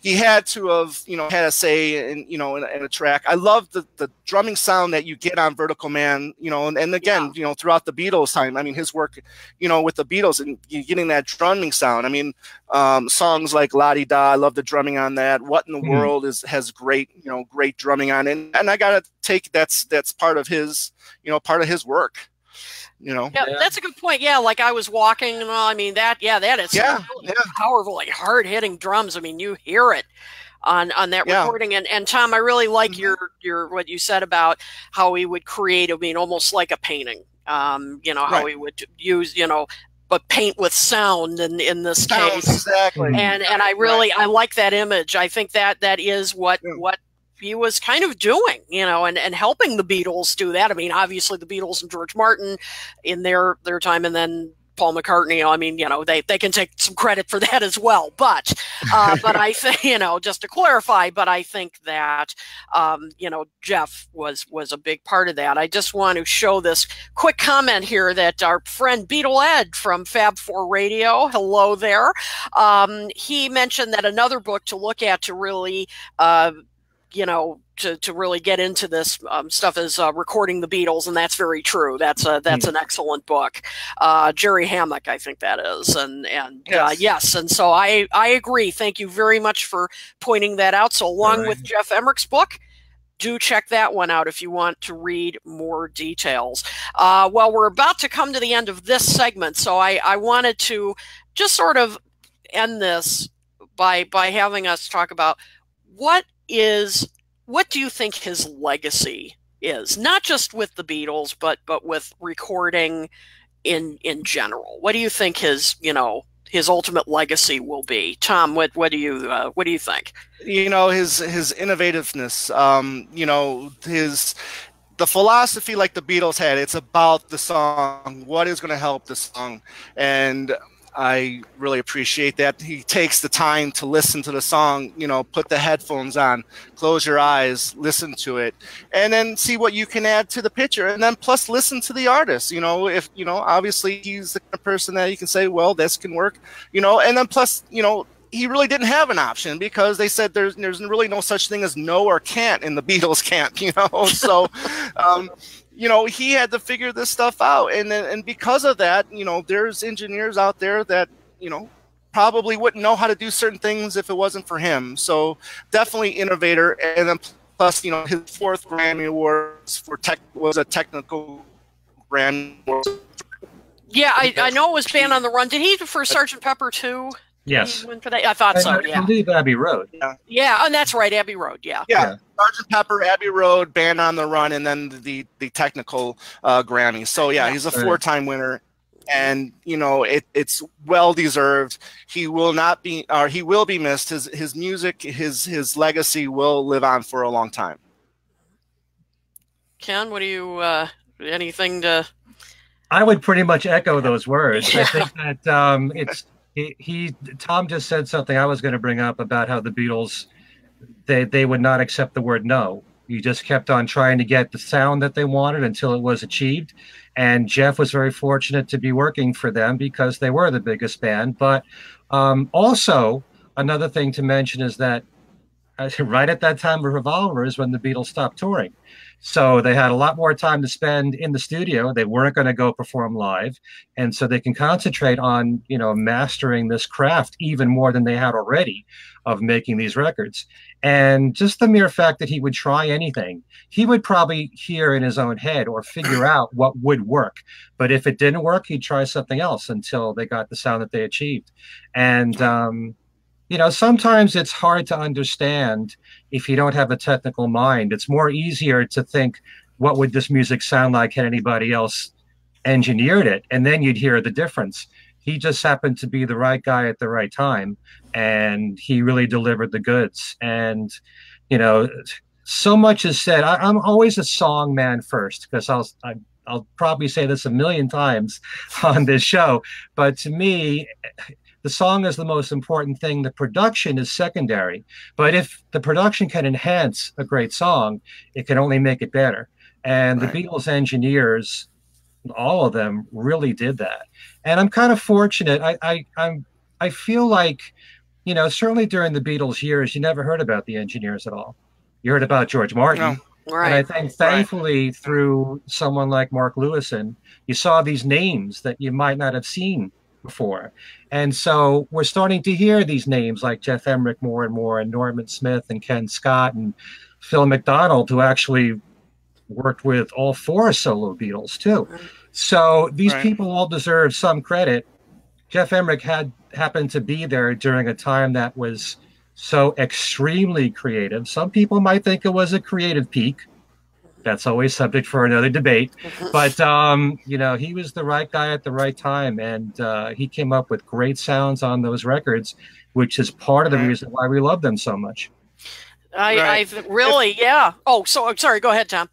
he had to have you know had a say in you know in, in, a track. I love the the drumming sound that you get on Vertical Man. You know, and, and again, yeah. you know, throughout the Beatles time. I mean, his work, you know, with the Beatles and getting that drumming sound. I mean, um, songs like La Di Da. I love the drumming on that. What in the mm. world is has great you know great drumming on it. And, and I gotta take that's that's part of his you know part of his work you know. Yeah, yeah, that's a good point. Yeah, like I was walking and all. I mean that. Yeah, that is yeah, really yeah. powerful, like hard hitting drums. I mean, you hear it on on that yeah. recording. And and Tom, I really like mm-hmm. your your what you said about how he would create. I mean, almost like a painting. Um, you know how right. he would use you know but paint with sound in in this sound, case exactly and and i really right. i like that image i think that that is what yeah. what he was kind of doing, you know, and, and helping the Beatles do that. I mean, obviously the Beatles and George Martin in their their time, and then Paul McCartney. I mean, you know, they, they can take some credit for *laughs* that as well. But uh, but I *laughs* think *laughs* you know, just to clarify, but I think that um, you know Geoff was was a big part of that. I just want to show this quick comment here that our friend Beetle Ed from Fab Four Radio, hello there. Um, he mentioned that another book to look at to really. Uh, you know, to, to really get into this um, stuff is uh, recording the Beatles, and that's very true. That's a that's mm. an excellent book. Uh, Jerry Hammack, I think that is, and and uh, yes. Uh, yes, and so I I agree. Thank you very much for pointing that out. So along right. with Geoff Emerick's book. Do check that one out if you want to read more details. Uh, well, we're about to come to the end of this segment, so I, I wanted to just sort of end this by by having us talk about what is what do you think his legacy is? Not just with the Beatles, but but with recording in in general. What do you think his you know his ultimate legacy will be? Tom, what what do you uh, what do you think? You know his his innovativeness. Um, you know his the philosophy like the Beatles had. It's about the song. What is going to help the song and I really appreciate that he takes the time to listen to the song. You know, put the headphones on, close your eyes, listen to it, and then see what you can add to the picture. And then plus listen to the artist. You know, if you know, obviously he's the kind of person that you can say, well, this can work. You know, and then plus, you know, he really didn't have an option because they said there's there's really no such thing as no or can't in the *laughs* Beatles camp, you know. So, um, you know, he had to figure this stuff out, and and because of that, you know, there's engineers out there that you know probably wouldn't know how to do certain things if it wasn't for him. So definitely innovator, and then plus, you know, his fourth Grammy Awards for tech was a technical Grammy. Yeah, I, I know it was Band on the Run. Did he for Sergeant Pepper too? Yes. For that? I thought so. I Yeah. believe Abbey Road. Yeah. Yeah, and that's right, Abbey Road. Yeah. Yeah. Yeah. Sergeant Pepper, Abbey Road, Band on the Run, and then the the technical uh, Grammy. So yeah, he's a four time winner, and you know it, it's well deserved. He will not be, or he will be missed. His his music, his his legacy will live on for a long time. Ken, what do you? Uh, anything to? I would pretty much echo those words. I *laughs* think that um, it's he, he. Tom just said something I was going to bring up about how the Beatles they they would not accept the word no. You just kept on trying to get the sound that they wanted until it was achieved. And Geoff was very fortunate to be working for them because they were the biggest band. But um, also, another thing to mention is that uh, *laughs* right at that time of Revolver is when the Beatles stopped touring. So they had a lot more time to spend in the studio. They weren't going to go perform live, and so they can concentrate on you know mastering this craft even more than they had already of making these records. And just the mere fact that he would try anything, he would probably hear in his own head or figure *clears throat* out what would work. But if it didn't work, he'd try something else until they got the sound that they achieved. And um, you know, sometimes it's hard to understand if you don't have a technical mind. It's more easier to think, what would this music sound like had anybody else engineered it? And then you'd hear the difference. He just happened to be the right guy at the right time, and he really delivered the goods. And, you know, so much is said. I, I'm always a song man first because I'll, I, I'll probably say this a million times *laughs* on this show. But to me, the song is the most important thing. The production is secondary. But if the production can enhance a great song, it can only make it better. And Right. the Beatles engineers, all of them, really did that. And I'm kind of fortunate. I, I I'm I feel like, you know, certainly during the Beatles years, you never heard about the engineers at all. You heard about George Martin. No. And I think thankfully through someone like Mark Lewisohn, you saw these names that you might not have seen before. And so we're starting to hear these names like Geoff Emerick more and more, and Norman Smith and Ken Scott and Phil McDonald, who actually worked with all four solo Beatles too. Mm-hmm. So these Right. people all deserve some credit. Geoff Emerick had happened to be there during a time that was so extremely creative. Some people might think it was a creative peak. That's always subject for another debate. But um, you know, he was the right guy at the right time, and uh, he came up with great sounds on those records, which is part of the reason why we love them so much. I, I Right. th- really, yeah. Oh, so I'm sorry. Go ahead, Tom.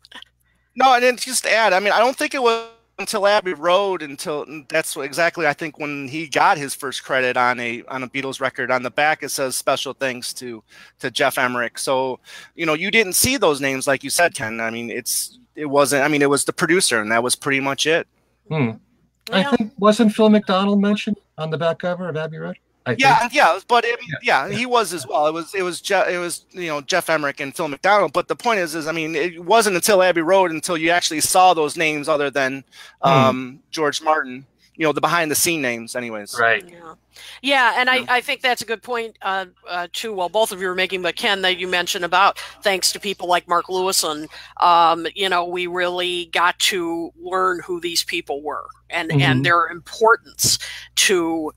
No, and then just add, I mean, I don't think it was until Abbey Road until that's exactly I think when he got his first credit on a on a Beatles record. On the back it says special thanks to to Geoff Emerick. So you know you didn't see those names like you said, Ken. I mean, it's it wasn't. I mean, it was the producer, and that was pretty much it. Hmm. Yeah. I think wasn't Phil McDonald mentioned on the back cover of Abbey Road? I think. Yeah, yeah, but it, yeah, he was as well. It was it was Je- it was you know Geoff Emerick and Phil McDonald. But the point is, is I mean, it wasn't until Abbey Road until you actually saw those names other than Hmm. um, George Martin. You know, the behind the scene names, anyways. Right. Yeah, yeah, and Yeah. I, I think that's a good point uh, uh, too. Well, both of you were making, but Ken, that you mentioned about thanks to people like Mark Lewisohn, um, you know, we really got to learn who these people were and Mhm. and their importance to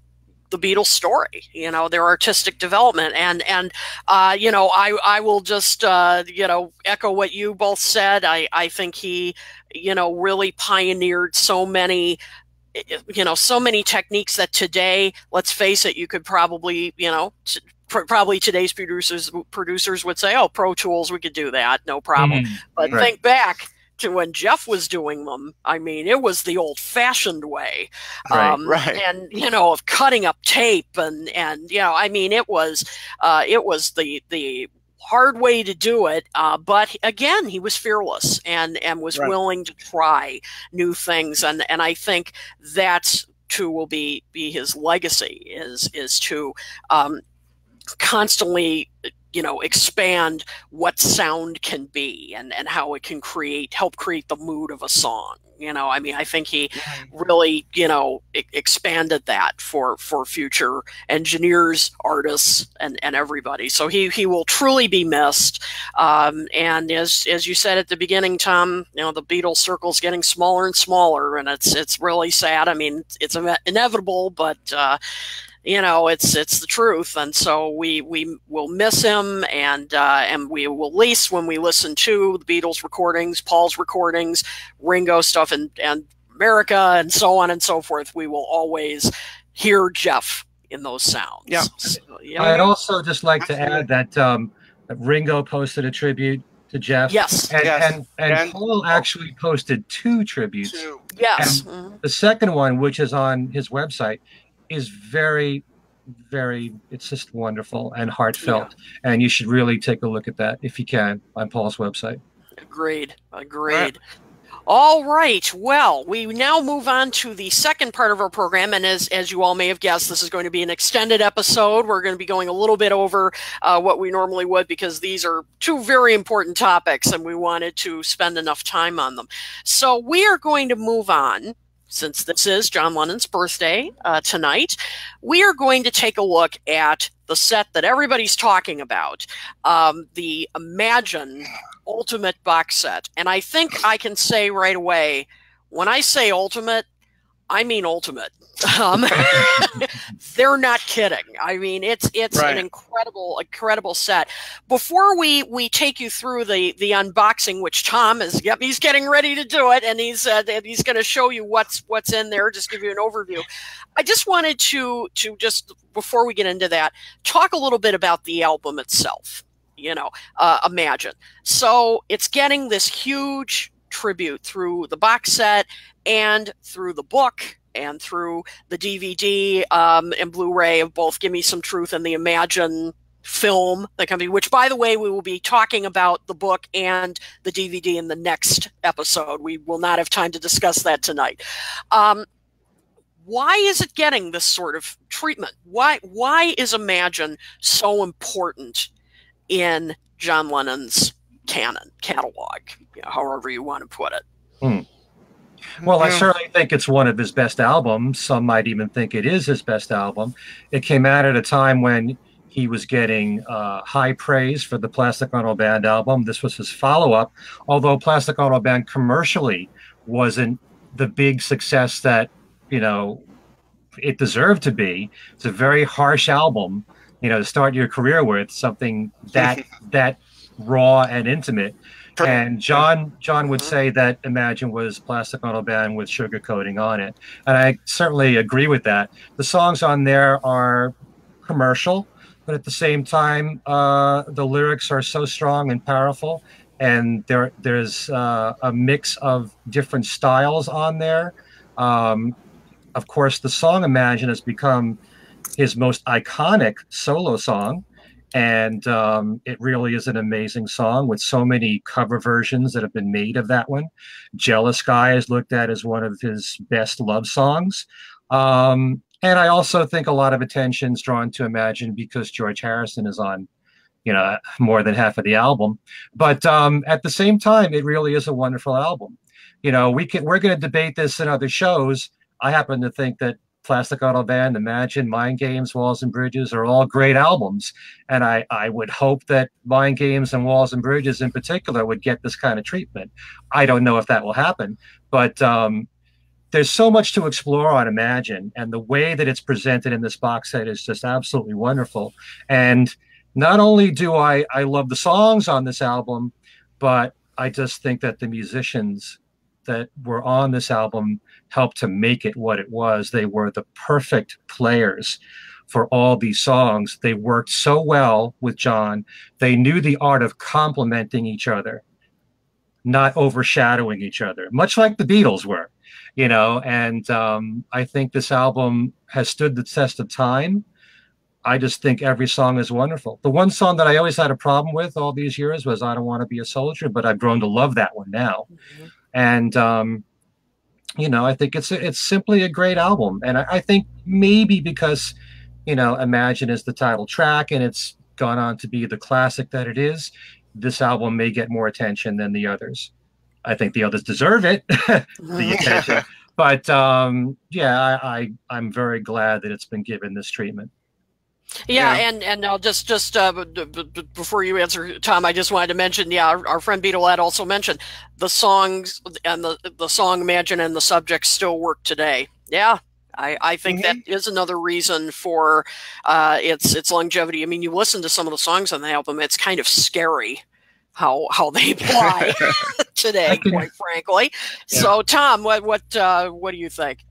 the Beatles story, you know, their artistic development, and and uh, you know, I I will just uh, you know echo what you both said. I I think he, you know, really pioneered so many you know so many techniques that today let's face it you could probably you know t- probably today's producers producers would say oh pro tools we could do that no problem Mhm. but Right. think back to when Geoff was doing them, I mean, it was the old-fashioned way, right, um, right. and you know, of cutting up tape and and you know, I mean, it was uh, it was the the hard way to do it. Uh, but again, he was fearless and and was right. willing to try new things, and and I think that's too will be be his legacy is is to um, constantly you know expand what sound can be and and how it can create help create the mood of a song you know? I mean i think he really you know expanded that for for future engineers artists and and everybody. So he he will truly be missed. Um, and as as you said at the beginning tom you know the beatles circle's getting smaller and smaller and it's it's really sad. I mean it's inevitable but uh you know it's it's the truth and so we we will miss him and uh, and we will at least when we listen to the beatles recordings paul's recordings ringo stuff and and america and so on and so forth we will always hear geoff in those sounds yeah, so, yeah. i'd also just like Absolutely. to add that um, ringo posted a tribute to Geoff. Yes. And, yes. and, and, and Paul actually posted two tributes. Two. Yes. Mm-hmm. The second one, which is on his website, is very very it's just wonderful and heartfelt yeah. and you should really take a look at that if you can on paul's website agreed agreed all right. Well, we now move on to the second part of our program, and as as you all may have guessed, this is going to be an extended episode. We're going to be going a little bit over uh, what we normally would because these are two very important topics, and we wanted to spend enough time on them. So we are going to move on since this is John Lennon's birthday uh, tonight, we are going to take a look at the set that everybody's talking about, um, the Imagine Ultimate box set. And I think I can say right away, when I say ultimate, I mean ultimate. Um, *laughs* they're not kidding. I mean, it's it's right. an incredible, incredible set. Before we we take you through the the unboxing, which Tom is, yep, he's getting ready to do it, and he's uh, he's going to show you what's what's in there. Just give you an overview. I just wanted to to just before we get into that, talk a little bit about the album itself. You know, uh, imagine. So it's getting this huge tribute through the box set and through the book and through the DVD um, and Blu-ray of both "Give Me Some Truth" and the Imagine film that can be which by the way we will be talking about the book and the dvd in the next episode. We will not have time to discuss that tonight. Um, why is it getting this sort of treatment? Why why is imagine so important in john lennon's canon catalog you know, however you want to put it hmm. Well, I certainly think it's one of his best albums. Some might even think it is his best album. It came out at a time when he was getting uh, high praise for the Plastic Ono Band album. This was his follow up, although Plastic Ono Band commercially wasn't the big success that, you know, it deserved to be. It's a very harsh album, you know, to start your career with, something that *laughs* that raw and intimate. And John John would say that Imagine was Plastic Ono Band with sugar coating on it, and I certainly agree with that. The songs on there are commercial, but at the same time, uh, the lyrics are so strong and powerful, and there there's uh, a mix of different styles on there. Um, of course, the song Imagine has become his most iconic solo song and um, it really is an amazing song with so many cover versions that have been made of that one. Jealous Guy is looked at as one of his best love songs. Um, and I also think a lot of attention is drawn to Imagine because George Harrison is on, you know, more than half of the album. But um, at the same time, it really is a wonderful album. You know, we can we're going to debate this in other shows. I happen to think that Plastic Ono Band, Imagine, Mind Games, Walls and Bridges are all great albums. And I, I would hope that Mind Games and Walls and Bridges in particular would get this kind of treatment. I don't know if that will happen, but um, there's so much to explore on Imagine. And the way that it's presented in this box set is just absolutely wonderful. And not only do I, I love the songs on this album, but I just think that the musicians that were on this album helped to make it what it was. They were the perfect players for all these songs. They worked so well with John. They knew the art of complementing each other. not overshadowing each other, much like the Beatles were, you know. And um, I think this album has stood the test of time. I just think every song is wonderful. The one song that I always had a problem with all these years was "I Don't Want to Be a Soldier," but I've grown to love that one now. Mm-hmm. And um, you know, I think it's it's simply a great album, and I, I think maybe because you know, Imagine is the title track, and it's gone on to be the classic that it is. This album may get more attention than the others. I think the others deserve it, *laughs* the *laughs* attention. but um, yeah, I, I am very glad that it's been given this treatment. Yeah, yeah, and and I'll just just uh, before you answer, Tom, I just wanted to mention, yeah, our, our friend Beetle had also mentioned the songs and the the song "Imagine" and the subject still work today. Yeah, I, I think mm-hmm. that is another reason for uh, its its longevity. I mean, you listen to some of the songs on the album; it's kind of scary how how they *laughs* apply *laughs* today, quite frankly. Yeah. So, Tom, what what uh, what do you think?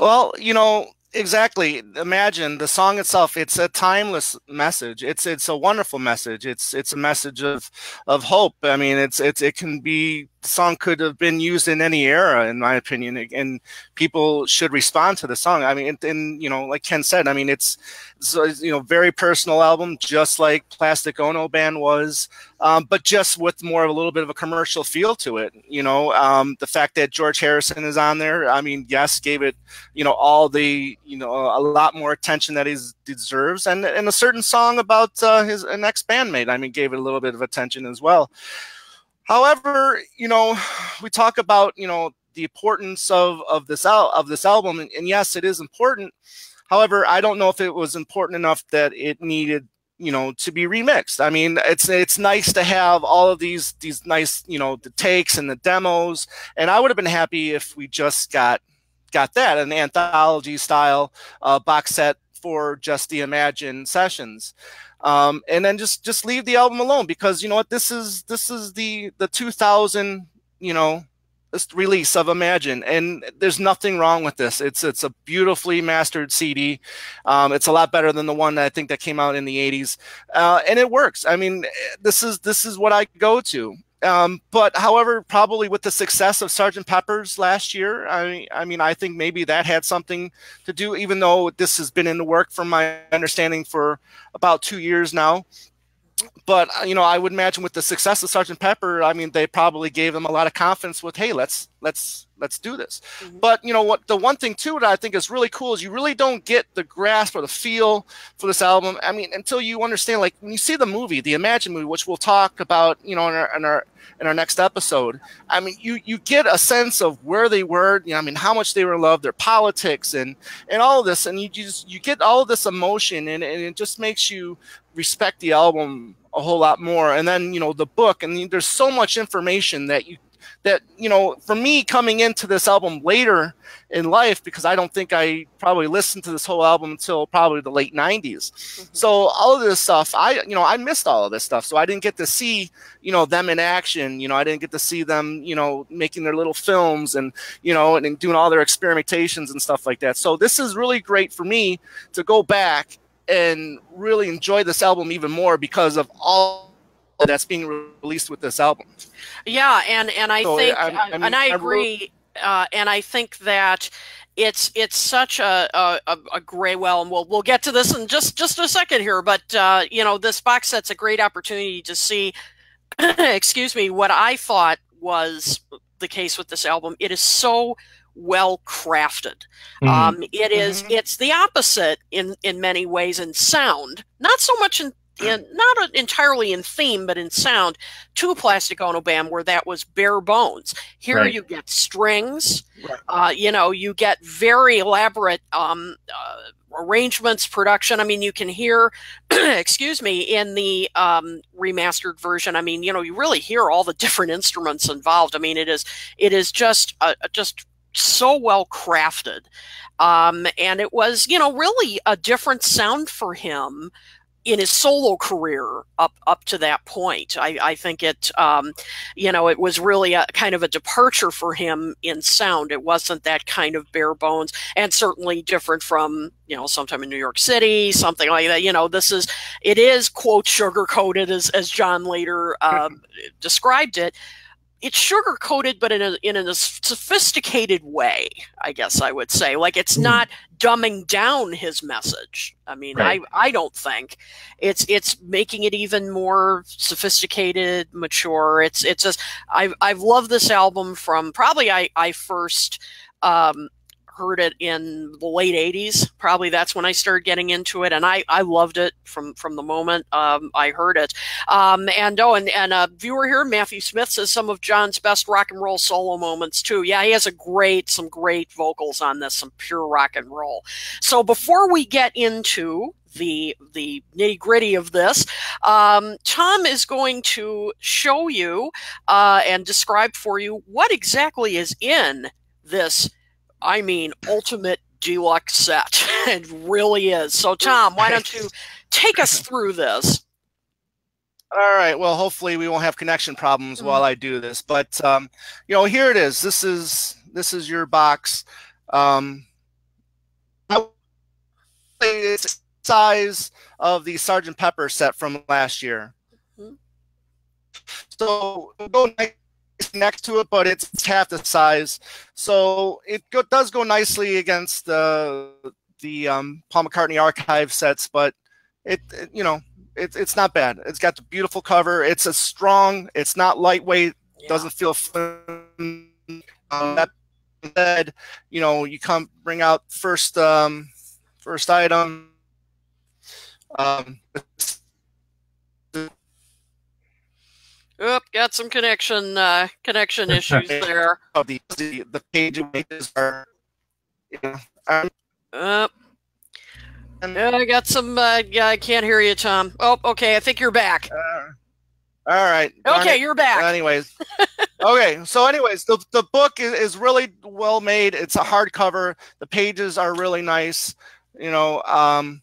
Well, you know, exactly. Imagine the song itself it's a timeless message. It's it's a wonderful message. It's it's a message of of hope. I mean it's it's it can be song could have been used in any era, in my opinion, and people should respond to the song. I mean, and, and you know, like Ken said, I mean, it's, it's you know very personal album, just like Plastic Ono Band was, um, but just with more of a little bit of a commercial feel to it. You know, um, the fact that George Harrison is on there, I mean, yes, gave it you know all the you know a lot more attention that he deserves, and and a certain song about uh, his an ex bandmate, I mean, gave it a little bit of attention as well. However, you know, we talk about you know the importance of of this al- of this album, and, and yes, it is important. However, I don't know if it was important enough that it needed you know to be remixed i mean it's it's nice to have all of these these nice you know the takes and the demos and i would have been happy if we just got got that an anthology style uh, box set for just the imagine sessions um, and then just just leave the album alone because you know what this is this is the the 2000 you know release of Imagine, and there's nothing wrong with this. It's it's a beautifully mastered CD. Um, it's a lot better than the one that I think that came out in the 80s, uh, and it works. I mean, this is this is what I go to. Um, but however, probably with the success of Sergeant Pepper's last year, I, I mean, I think maybe that had something to do, even though this has been in the work from my understanding for about two years now. But uh, you know, I would imagine with the success of Sergeant Pepper, I mean, they probably gave them a lot of confidence with, hey, let's let's let's do this. Mm-hmm. But you know what? The one thing too that I think is really cool is you really don't get the grasp or the feel for this album. I mean, until you understand, like when you see the movie, the Imagine movie, which we'll talk about, you know, in our in our in our next episode. I mean, you you get a sense of where they were. You know, I mean, how much they were in love, their politics, and and all of this, and you just you get all of this emotion, and, and it just makes you respect the album a whole lot more. And then, you know, the book, and there's so much information that you that you know for me coming into this album later in life because i don't think i probably listened to this whole album until probably the late 90s mm-hmm. so all of this stuff i you know i missed all of this stuff. So i didn't get to see you know them in action. You know i didn't get to see them you know making their little films and you know and, and doing all their experimentations and stuff like that. So this is really great for me to go back and really enjoy this album even more because of all that's being released with this album. Yeah, and and I so, think I, I mean, and I agree, uh, and I think that it's it's such a, a, a great well, and we'll we'll get to this in just just a second here, but uh, you know this box set's a great opportunity to see. *clears throat* excuse me, what I thought was the case with this album. It is so well crafted. Mm. Um, it is, mm-hmm. it's the opposite in in many ways in sound, not so much in in not entirely in theme but in sound to plastic ono band where that was bare bones here right. you get strings right. uh, you know you get very elaborate um, uh, arrangements production i mean you can hear *clears throat* excuse me in the um, remastered version i mean you know you really hear all the different instruments involved i mean it is it is just uh, just so well crafted. Um, and it was, you know, really a different sound for him in his solo career up up to that point. I, I think it, um, you know, it was really a kind of a departure for him in sound. It wasn't that kind of bare bones, and certainly different from you know sometime in New York City, something like that. You know, this is it is quote sugar coated as as John later *laughs* uh, described it it's sugar coated, but in a in a sophisticated way. I guess I would say, like it's mm. not dumbing down his message. I mean, right. I I don't think it's it's making it even more sophisticated, mature. It's it's just I've I've loved this album from probably I I first um, heard it in the late 80s probably that's when i started getting into it and i, I loved it from from the moment um, i heard it. Um, and oh and, and a viewer here matthew smith says some of john's best rock and roll solo moments too. Yeah he has a great some great vocals on this some pure rock and roll. So before we get into the the nitty gritty of this. Um, Tom is going to show you uh, and describe for you what exactly is in this I mean, ultimate deluxe set. *laughs* it really is. So, Tom, why don't you take us *laughs* through this? All right. Well, hopefully we won't have connection problems while I do this. But um, you know, here it is. This is this is your box. Um, it's size of the Sergeant Pepper set from last year. Mm-hmm. So go next to it, but it's half the size. So it go, does go nicely against the the um, Paul McCartney archive sets, but it, it you know it, it's not bad. It's got the beautiful cover. It's a strong. It's not lightweight. Yeah. Doesn't feel flim. Um, that said, you know you come bring out first um, first item. Um, Oop, got some connection uh, connection issues *laughs* there. Oh, the, the, the page images are. Yeah, um, uh, yeah, I got some. Uh, yeah, I can't hear you, Tom. Oh, okay. I think you're back. Uh, all right. Okay, you're back. Anyways, *laughs* okay. So, anyways, the the book is, is really well made. It's a hardcover. The pages are really nice. You know, um,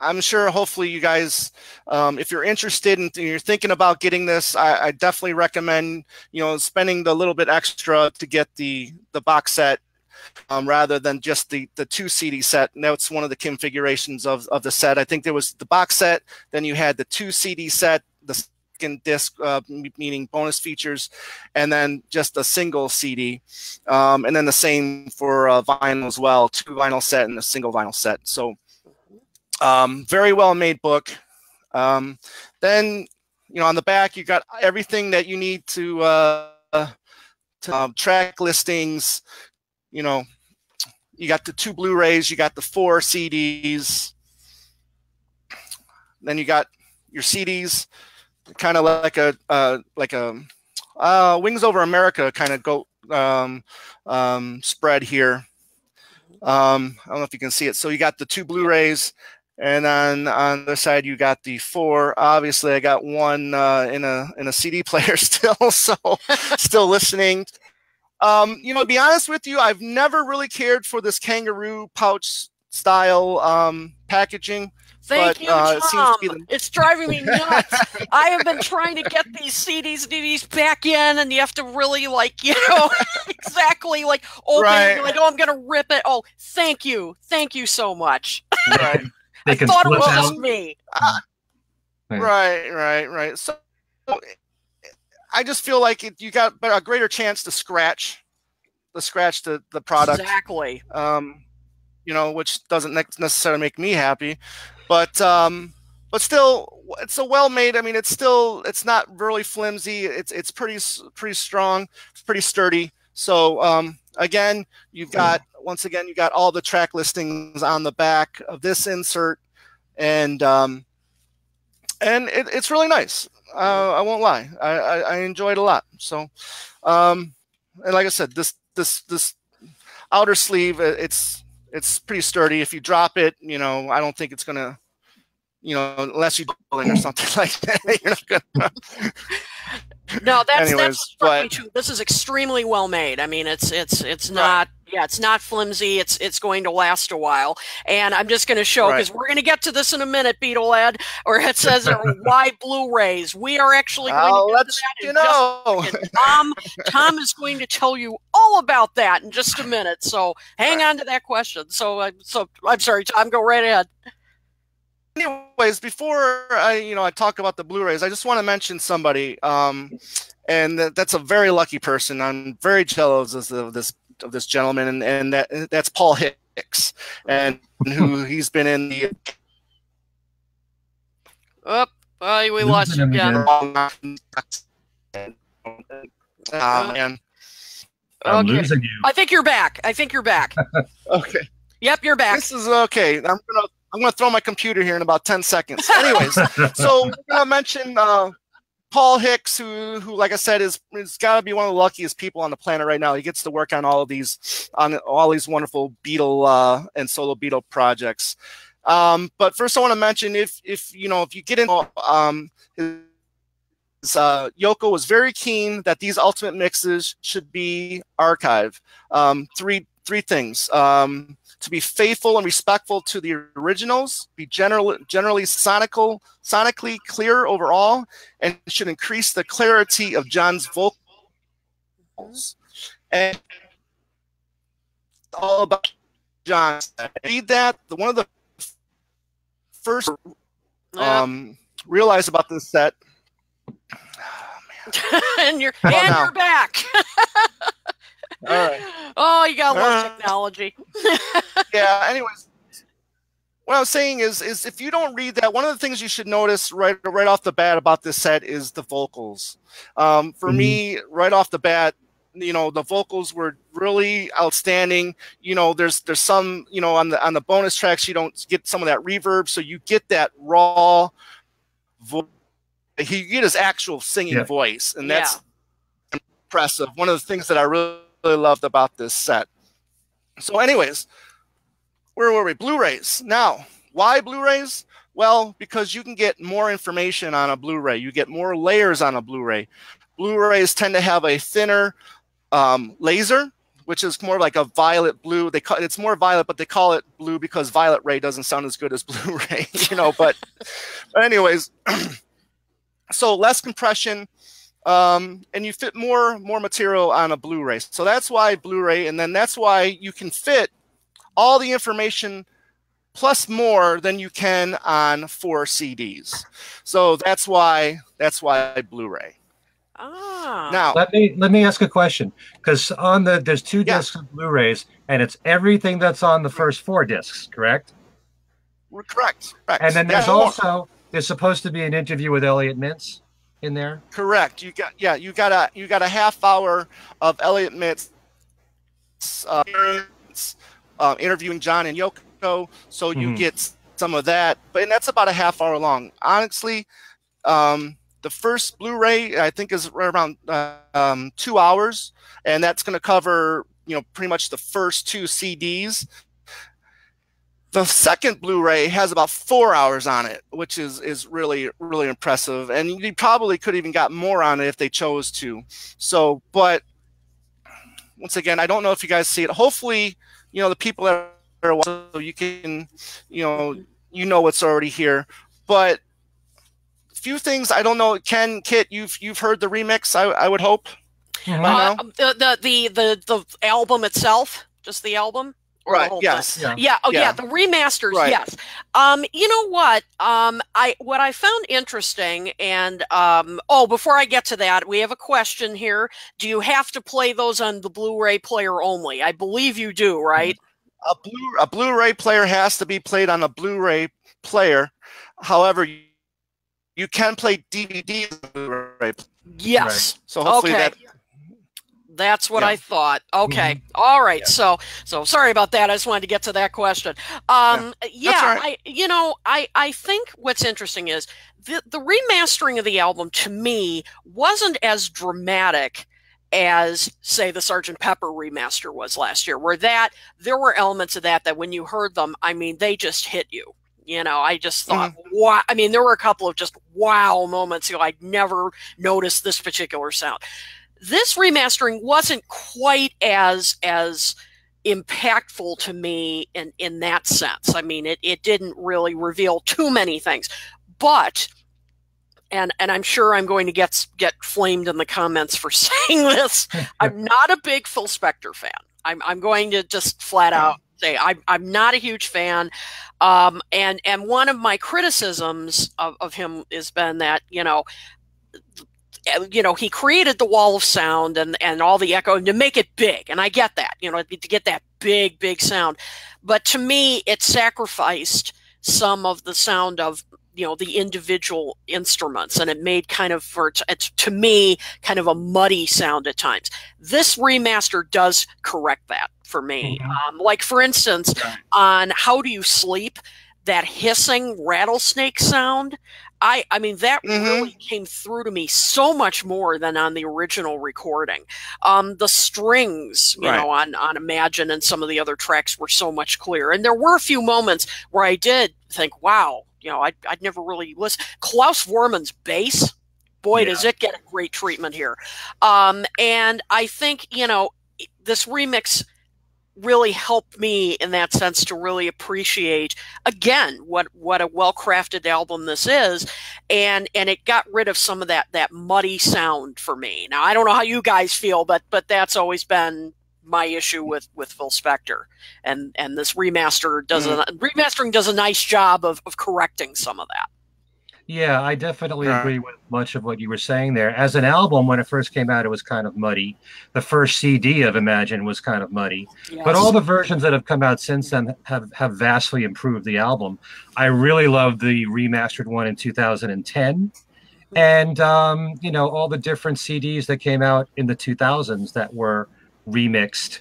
I'm sure hopefully you guys, um, if you're interested and you're thinking about getting this, I, I, definitely recommend, you know, spending the little bit extra to get the, the box set um, rather than just the, the two CD set. And that's one of the configurations of, of the set. I think there was the box set, then you had the two CD set, the second disc, uh, meaning bonus features, and then just a single CD. Um, and then the same for uh, vinyl as well, two vinyl set and a single vinyl set. So um, very well made book. Um, then, you know, on the back, you got everything that you need to, uh, to um, track listings. You know, you got the two Blu-rays, you got the four CDs. Then you got your CDs, kind of like a uh, like a uh, Wings Over America kind of go um, um, spread here. Um, I don't know if you can see it. So you got the two Blu-rays, and then on the side, you got the four. Obviously, I got one uh, in a in a CD *laughs* player still, so *laughs* still listening. Um, you know, to be honest with you, I've never really cared for this kangaroo pouch style um, packaging. Thank but, you, uh, Tom. It the... It's driving me *laughs* nuts. I have been trying to get these CDs, DVDs back in, and you have to really like, you know, exactly like open. Right. Like, oh, I'm gonna rip it. Oh, thank you, thank you so much. Right. They I can thought it was out. me. Uh, right, right, right. So I just feel like it, you got a greater chance to scratch, the scratch the the product exactly. Um, you know, which doesn't necessarily make me happy, but um, but still, it's a well made. I mean, it's still it's not really flimsy. It's it's pretty pretty strong. It's pretty sturdy. So um, again, you've got once again, you got all the track listings on the back of this insert, and um, and it, it's really nice. Uh, I won't lie, I, I, I enjoyed a lot. So, um, and like I said, this this this outer sleeve, it's it's pretty sturdy. If you drop it, you know, I don't think it's gonna, you know, unless you or something *laughs* like that, you're not gonna. No, that's Anyways, that's but, too. This is extremely well made. I mean, it's it's it's not yeah, it's not flimsy. It's it's going to last a while. And I'm just going to show because right. we're going to get to this in a minute, Beetle Ed, or it says why *laughs* Blu-rays. We are actually going I'll to let you know. Tom Tom is going to tell you all about that in just a minute. So hang right. on to that question. So uh, so I'm sorry, Tom. Go right ahead anyways, before I, you know, I talk about the Blu-rays, I just want to mention somebody, um, and that's a very lucky person. I'm very jealous of this of this gentleman, and, and that that's Paul Hicks, and who *laughs* he's been in the. Oh, oh we lost you again. Oh man. I'm okay. losing you. I think you're back. I think you're back. *laughs* okay. Yep, you're back. This is okay. I'm gonna I'm gonna throw my computer here in about ten seconds. Anyways, so *laughs* we're gonna mention uh, Paul Hicks, who who like I said is is got to be one of the luckiest people on the planet right now. He gets to work on all of these on all these wonderful Beatle uh, and solo Beatle projects. Um, but first, I want to mention if if you know if you get in, um, his, uh, Yoko was very keen that these ultimate mixes should be archived. Um, three three things. Um, to be faithful and respectful to the originals, be general, generally sonical, sonically clear overall, and should increase the clarity of John's vocals. And all about John. Read that. The, one of the first um, realize about this set. *sighs* Oh, *laughs* and you're and you're back. *laughs* All right. Oh, you got a lot of technology. *laughs* yeah. Anyways, what I was saying is, is if you don't read that, one of the things you should notice right right off the bat about this set is the vocals. Um, for mm-hmm. me, right off the bat, you know, the vocals were really outstanding. You know, there's there's some, you know, on the on the bonus tracks, you don't get some of that reverb, so you get that raw. Vo- he get his actual singing yeah. voice, and that's yeah. impressive. One of the things that I really really loved about this set. So, anyways, where were we? Blu-rays. Now, why Blu-rays? Well, because you can get more information on a Blu-ray. You get more layers on a Blu-ray. Blu-rays tend to have a thinner um, laser, which is more like a violet blue. They call it's more violet, but they call it blue because violet ray doesn't sound as good as *laughs* Blu-ray, you know. But, but anyways, *clears throat* so less compression, um, and you fit more more material on a Blu-ray. So that's why Blu-ray, and then that's why you can fit all the information plus more than you can on four CDs. So that's why that's why Blu-ray. Ah. Now let me let me ask a question because on the there's two yeah. discs of Blu-rays and it's everything that's on the first four discs, correct? We're correct. correct. And then there's yeah, also there's supposed to be an interview with Elliot Mintz in there? Correct. You got yeah. You got a you got a half hour of Elliot Mintz uh, uh, interviewing John and Yoko, so you mm-hmm. get some of that. But and that's about a half hour long. Honestly, um, the first Blu-ray I think is right around uh, um, two hours, and that's going to cover you know pretty much the first two CDs. The second Blu-ray has about four hours on it, which is is really really impressive, and you probably could even got more on it if they chose to. So, but once again, I don't know if you guys see it. Hopefully, you know the people that are watching, so you can, you know, you know what's already here. But a few things I don't know. Ken, Kit, you've you've heard the remix. I, I would hope. Uh, the, the the the the album itself, just the album right yes yeah. yeah oh yeah. yeah. the remasters right. yes um you know what um i what i found interesting and um oh before i get to that we have a question here do you have to play those on the blu-ray player only i believe you do right a blue a blu-ray player has to be played on a blu-ray player however you, you can play dvd blu-ray yes right. so hopefully okay. that that's what yeah. I thought. Okay. Mm-hmm. All right. Yeah. So so sorry about that. I just wanted to get to that question. Um yeah, yeah right. I you know, I I think what's interesting is the the remastering of the album to me wasn't as dramatic as say the Sergeant Pepper remaster was last year, where that there were elements of that that when you heard them, I mean, they just hit you. You know, I just thought, mm-hmm. wow. I mean, there were a couple of just wow moments. You know, I'd never noticed this particular sound this remastering wasn't quite as as impactful to me in in that sense. I mean, it it didn't really reveal too many things, but and and I'm sure I'm going to get get flamed in the comments for *laughs* saying this. *laughs* I'm not a big Phil Spector fan. I'm I'm going to just flat out say I'm I'm not a huge fan. Um, and and one of my criticisms of, of him has been that you know you know, he created the wall of sound and, and all the echo and to make it big. And I get that, you know, to get that big, big sound. But to me, it sacrificed some of the sound of, you know, the individual instruments. And it made kind of, for it's to me, kind of a muddy sound at times. This remaster does correct that for me. Mm-hmm. Um, like, for instance, on How Do You Sleep? that hissing rattlesnake sound I I mean that mm-hmm. really came through to me so much more than on the original recording. Um, the strings, you right. know, on on Imagine and some of the other tracks were so much clearer. And there were a few moments where I did think, wow, you know, I'd, I'd never really listened. Klaus Voormann's bass, boy, yeah. does it get a great treatment here. Um, and I think, you know, this remix really helped me in that sense to really appreciate again what what a well crafted album this is and and it got rid of some of that that muddy sound for me now i don't know how you guys feel but but that's always been my issue with with phil spector and and this remaster does mm-hmm. a remastering does a nice job of of correcting some of that yeah, I definitely agree with much of what you were saying there. As an album, when it first came out, it was kind of muddy. The first CD of Imagine was kind of muddy. Yes. But all the versions that have come out since then have, have vastly improved the album. I really love the remastered one in 2010. And, um, you know, all the different CDs that came out in the 2000s that were remixed.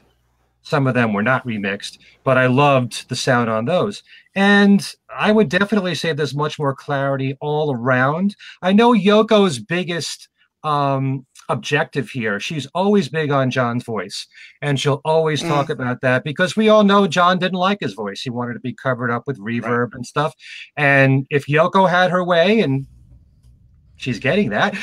Some of them were not remixed, but I loved the sound on those. And I would definitely say there's much more clarity all around. I know Yoko's biggest um, objective here. She's always big on John's voice, and she'll always talk mm. about that because we all know John didn't like his voice. He wanted to be covered up with reverb right. and stuff. And if Yoko had her way, and she's getting that,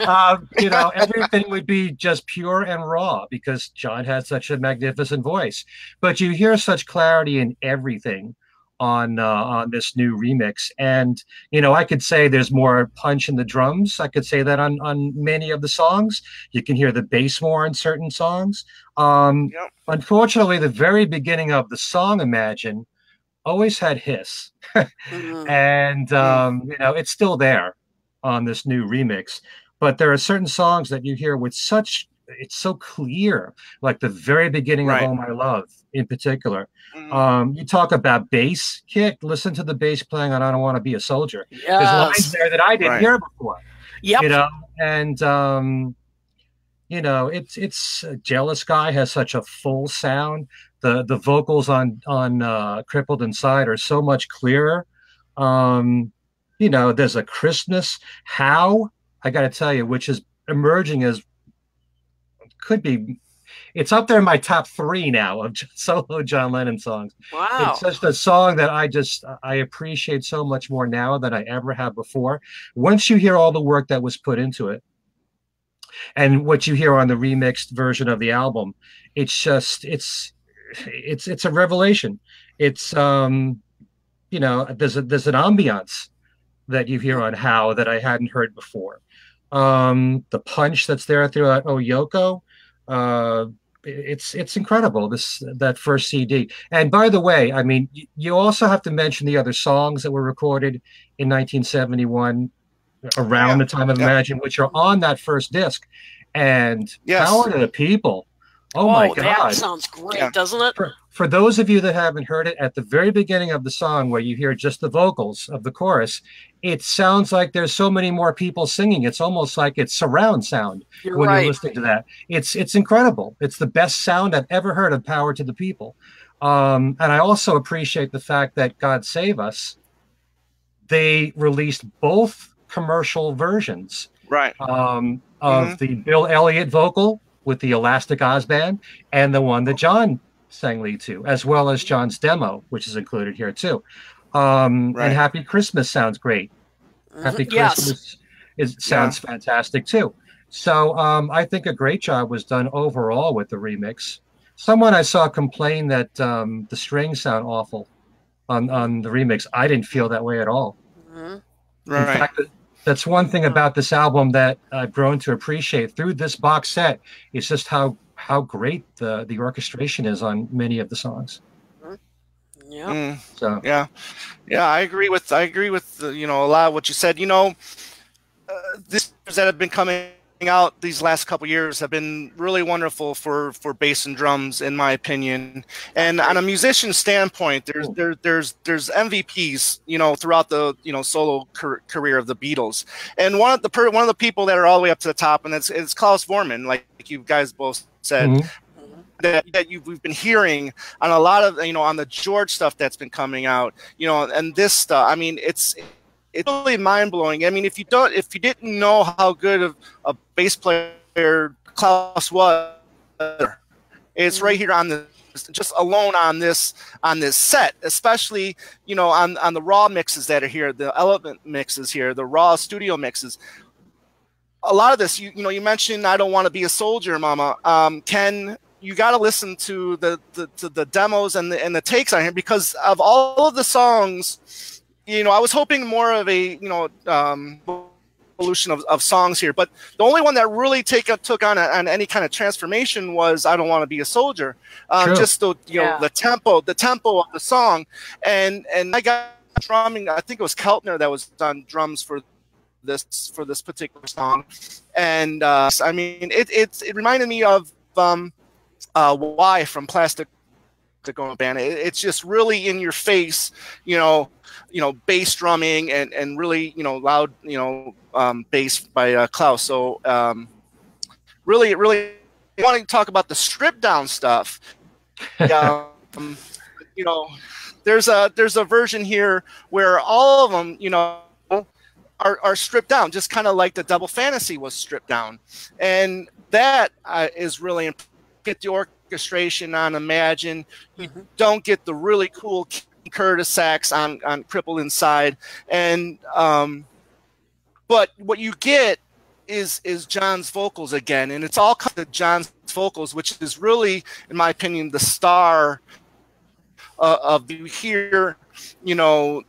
*laughs* um, you know, everything would be just pure and raw because John had such a magnificent voice. But you hear such clarity in everything on uh, on this new remix. And you know, I could say there's more punch in the drums. I could say that on on many of the songs. You can hear the bass more in certain songs. Um, yep. Unfortunately, the very beginning of the song "Imagine" always had hiss, mm-hmm. *laughs* and mm. um, you know, it's still there on this new remix. But there are certain songs that you hear with such it's so clear, like the very beginning right. of All My Love in particular. Mm-hmm. Um, you talk about bass kick. Listen to the bass playing on "I Don't Want to Be a Soldier." Yes. There's lines there that I didn't right. hear before. yeah You know, and um, you know, it's it's uh, Jealous Guy has such a full sound. The the vocals on on uh, Crippled Inside are so much clearer. Um, you know, there's a crispness. How I got to tell you, which is emerging as could be it's up there in my top three now of *laughs* solo John Lennon songs. Wow. It's just a song that I just I appreciate so much more now than I ever have before. Once you hear all the work that was put into it and what you hear on the remixed version of the album, it's just it's it's it's a revelation. It's um you know, there's a there's an ambiance that you hear on How that I hadn't heard before. Um, the punch that's there throughout Oh Yoko, uh, it's it's incredible this that first CD. And by the way, I mean you also have to mention the other songs that were recorded in 1971 around yeah, the time of yeah. Imagine, which are on that first disc. And yes. Power to the People. Oh, oh my God. That sounds great, yeah. doesn't it? For, those of you that haven't heard it, at the very beginning of the song, where you hear just the vocals of the chorus, it sounds like there's so many more people singing. It's almost like it's surround sound you're when right. you're listening to that. It's it's incredible. It's the best sound I've ever heard of "Power to the People," um, and I also appreciate the fact that "God Save Us." They released both commercial versions, right, um, of mm-hmm. the Bill Elliot vocal with the Elastic Oz band and the one that John sang lead to, as well as John's demo, which is included here too. Um, right. And Happy Christmas sounds great. Mm-hmm. Happy Christmas yes. is, sounds yeah. fantastic too. So um, I think a great job was done overall with the remix. Someone I saw complain that um, the strings sound awful on, on the remix. I didn't feel that way at all. Mm-hmm. Right. In fact, that's one thing about this album that I've grown to appreciate through this box set. It's just how how great the the orchestration is on many of the songs. Yeah. Mm, So yeah, yeah. I agree with I agree with uh, you know a lot of what you said. You know, uh, these that have been coming out these last couple years have been really wonderful for for bass and drums in my opinion and on a musician standpoint there's there, there's there's mvps you know throughout the you know solo car- career of the beatles and one of the per, one of the people that are all the way up to the top and it's it's klaus voormann like you guys both said Mhm. that, that you we've been hearing on a lot of you know on the George stuff that's been coming out, you know, and this stuff. I mean, it's it's really mind blowing. I mean, if you don't, if you didn't know how good of a bass player Klaus was, it's right here on the just alone on this on this set, especially you know on on the raw mixes that are here, the element mixes here, the raw studio mixes. A lot of this, you you know, you mentioned I don't want to be a soldier, Mama. Um, Ken you got to listen to the, the to the demos and the and the takes on here because of all of the songs you know i was hoping more of a you know um evolution of, of songs here but the only one that really take took on, a, on any kind of transformation was i don't want to be a soldier um, just the you Yeah. know the tempo the tempo of the song and and i got drumming i think it was keltner that was on drums for this for this particular song and uh i mean it it, it reminded me of um uh, Y from Plastic to go Band. It, it's just really in your face, you know, you know, bass drumming and and really, you know, loud, you know, um, bass by uh, Klaus. So um, really, really wanting to talk about the stripped down stuff. *laughs* um, you know, there's a there's a version here where all of them, you know. Are, are stripped down, just kind of like the double fantasy was stripped down, and that uh, is really imp- get the orchestration on Imagine. You Mhm. don't get the really cool Curtis sax on on Crippled Inside, and um, but what you get is is John's vocals again, and it's all kind of John's vocals, which is really, in my opinion, the star uh, of you hear, you know.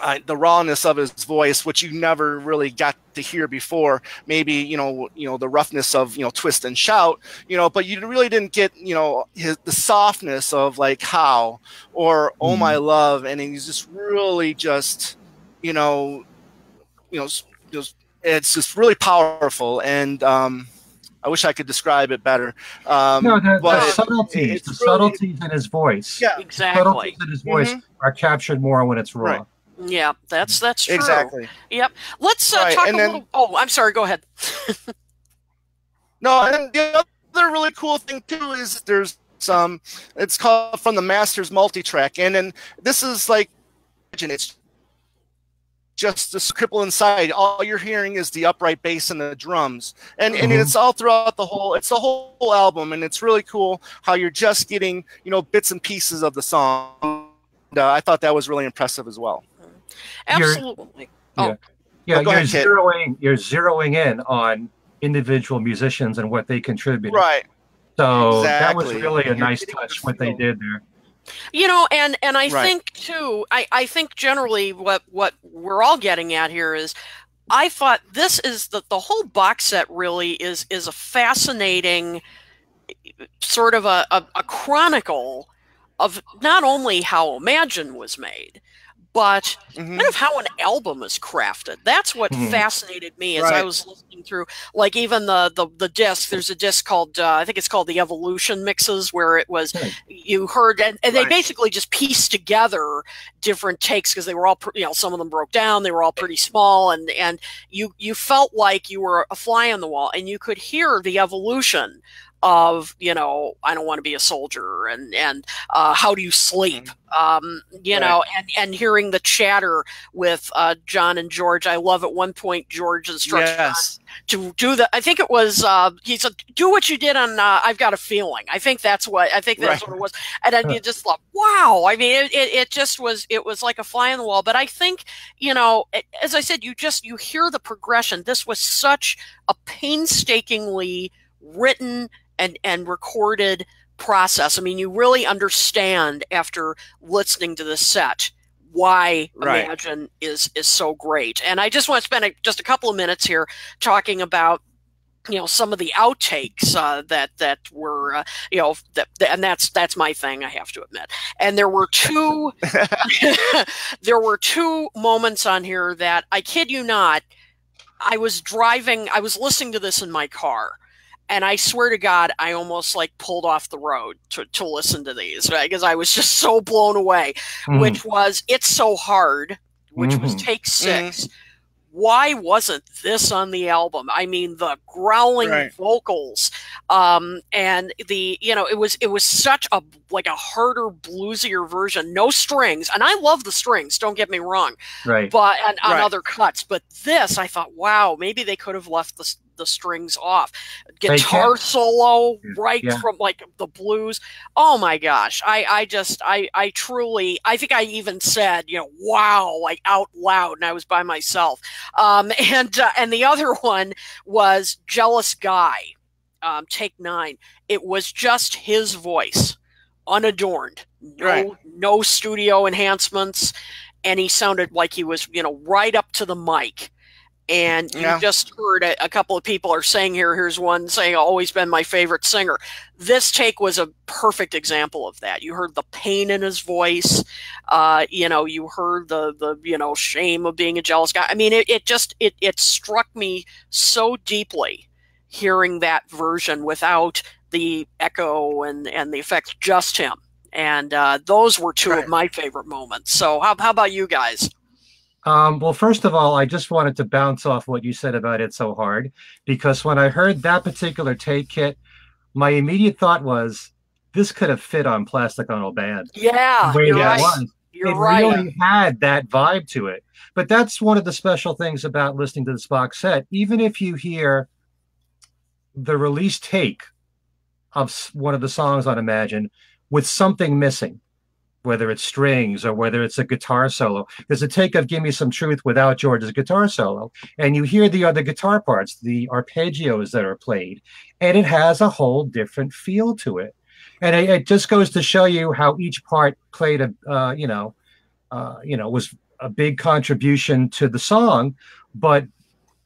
Uh, the rawness of his voice, which you never really got to hear before, maybe you know, you know the roughness of you know twist and shout, you know, but you really didn't get you know his the softness of like how or oh my love, and he's just really just you know, you know, just it's just really powerful, and um, I wish I could describe it better. Um, no, the, the but subtleties, it's the really- subtleties in his voice, yeah, Exactly. subtleties in his voice Mhm. are captured more when it's raw. Right. Yeah, that's that's true. exactly. Yep. Let's uh, Right, talk a then- little. Oh, I'm sorry. Go ahead. *laughs* No, and the other really cool thing too is there's some. It's called from the Masters multi-track, and then this is like, and it's just the cripple inside. All you're hearing is the upright bass and the drums, and and Mhm. it's all throughout the whole. It's the whole album, and it's really cool how you're just getting you know bits and pieces of the song. And, uh, I thought that was really impressive as well. You're- Absolutely. Oh. Yeah, Oh, you're ahead, Kit. zeroing you're zeroing in on individual musicians and what they contribute. Right. So that was really a You're nice touch what they did there. You know, and and I Right. think too. I I think generally what what we're all getting at here is. I thought this is the the whole box set really is is a fascinating sort of a, a, a chronicle of not only how Imagine was made, but Mhm. kind of how an album is crafted. That's what Mhm. fascinated me as I was listening through, like even the the the disc. There's a disc called uh, I think it's called the Evolution Mixes, where it was Right. you heard and, and they basically just pieced together different takes because they were all you know some of them broke down. They were all pretty small, and and you you felt like you were a fly on the wall, and you could hear the evolution of you know I don't want to be a soldier and and uh, how do you sleep? Um, you Right. know and and hearing the chatter with uh, John and George I love at one point George instructs Yes. John to do the I think it was uh, he said do what you did on uh, I've got a feeling. I think that's what I think that's Right. what it was. And then you just thought wow. I mean it, it, it just was it was like a fly on the wall. But I think you know as I said you just you hear the progression. This was such a painstakingly written and and recorded process. I mean, you really understand after listening to the set why Right. Imagine is is so great. And I just want to spend a, just a couple of minutes here talking about you know some of the outtakes uh, that that were uh, you know that, and that's that's my thing I have to admit. And there were two *laughs* there were two moments on here that I kid you not. I was driving. I was listening to this in my car, and I swear to God, I almost like pulled off the road to, to listen to these right? because I was just *laughs* so blown away. Mm. Which was "It's So Hard," which mm-hmm. was take 6 mm why wasn't this on the album? I mean, the growling right. vocals, um, and the you know, it was it was such a like a harder, bluesier version, no strings, and I love the strings. Don't get me wrong, right? But and on right. other cuts, but this, I thought, wow, maybe they could have left the the strings off. Guitar solo right yeah. from like the blues. Oh my gosh. I, I just I I truly I think I even said, you know, wow, like out loud and I was by myself. Um *laughs* and uh, and the other one was Jealous Guy. Um, take 9. It was just his voice unadorned. No right. no studio enhancements and he sounded like he was, you know, right up to the mic and you yeah. just heard a, a, couple of people are saying here here's one saying always been my favorite singer. This take was a perfect example of that. You heard the pain in his voice uh, you know you heard the the you know shame of being a jealous guy. I mean it, it just it, it struck me so deeply hearing that version without the echo and and the effects just him. And uh, those were two right. of my favorite moments. So how, how about you guys um, well, first of all, I just wanted to bounce off what you said about it so hard because when I heard that particular take kit, my immediate thought was this could have fit on Plastic on Ono Band. Yeah, you're right. Was. You're it right. really had that vibe to it. But that's one of the special things about listening to this box set. Even if you hear the release take of one of the songs on Imagine with something missing, whether it's strings or whether it's a guitar solo. There's a take of Give Me Some Truth without George's guitar solo, and you hear the other guitar parts, the arpeggios that are played, and it has a whole different feel to it. And it, it just goes to show you how each part played a, uh, you know, uh, you know, was a big contribution to the song. But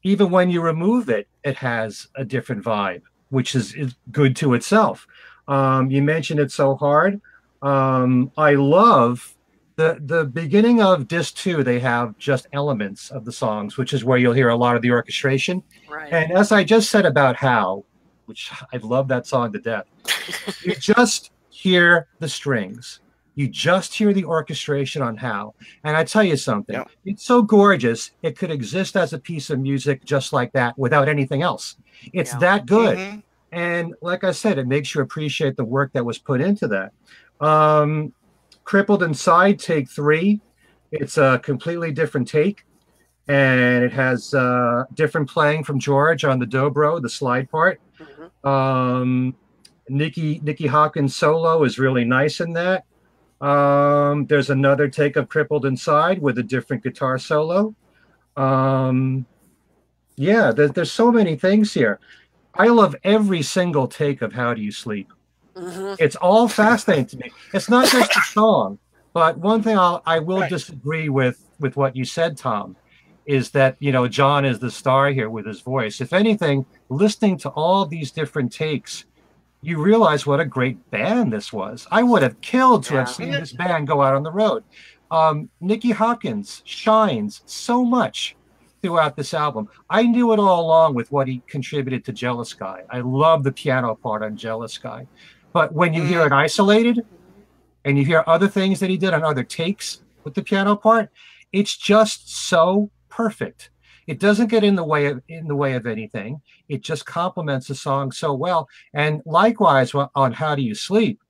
even when you remove it, it has a different vibe, which is, is good to itself. Um, you mentioned it so hard. Um, I love the the beginning of disc two. They have just elements of the songs, which is where you'll hear a lot of the orchestration. Right. And as I just said about how, which I love that song to death, *laughs* you just hear the strings. You just hear the orchestration on how. And I tell you something, yeah. it's so gorgeous. It could exist as a piece of music just like that without anything else. It's yeah. that good. Mm-hmm. And like I said, it makes you appreciate the work that was put into that. Um, Crippled Inside, take three. It's a completely different take, and it has uh, different playing from George on the dobro, the slide part. Mm-hmm. Um, Nicky Nicky Hopkins solo is really nice in that. Um, there's another take of Crippled Inside with a different guitar solo. Um, yeah, there, there's so many things here. I love every single take of How Do You Sleep. Mm-hmm. It's all fascinating to me. It's not just a song, but one thing I'll, I will right. disagree with with what you said, Tom, is that you know John is the star here with his voice. If anything, listening to all these different takes, you realize what a great band this was. I would have killed to yeah. have seen this band go out on the road. Um, Nicky Hopkins shines so much throughout this album. I knew it all along with what he contributed to Jealous Guy. I love the piano part on Jealous Guy. But when you hear mm. it isolated and you hear other things that he did on other takes with the piano part, it's just so perfect. It doesn't get in the way of in the way of anything. It just complements the song so well. And likewise on How Do You Sleep?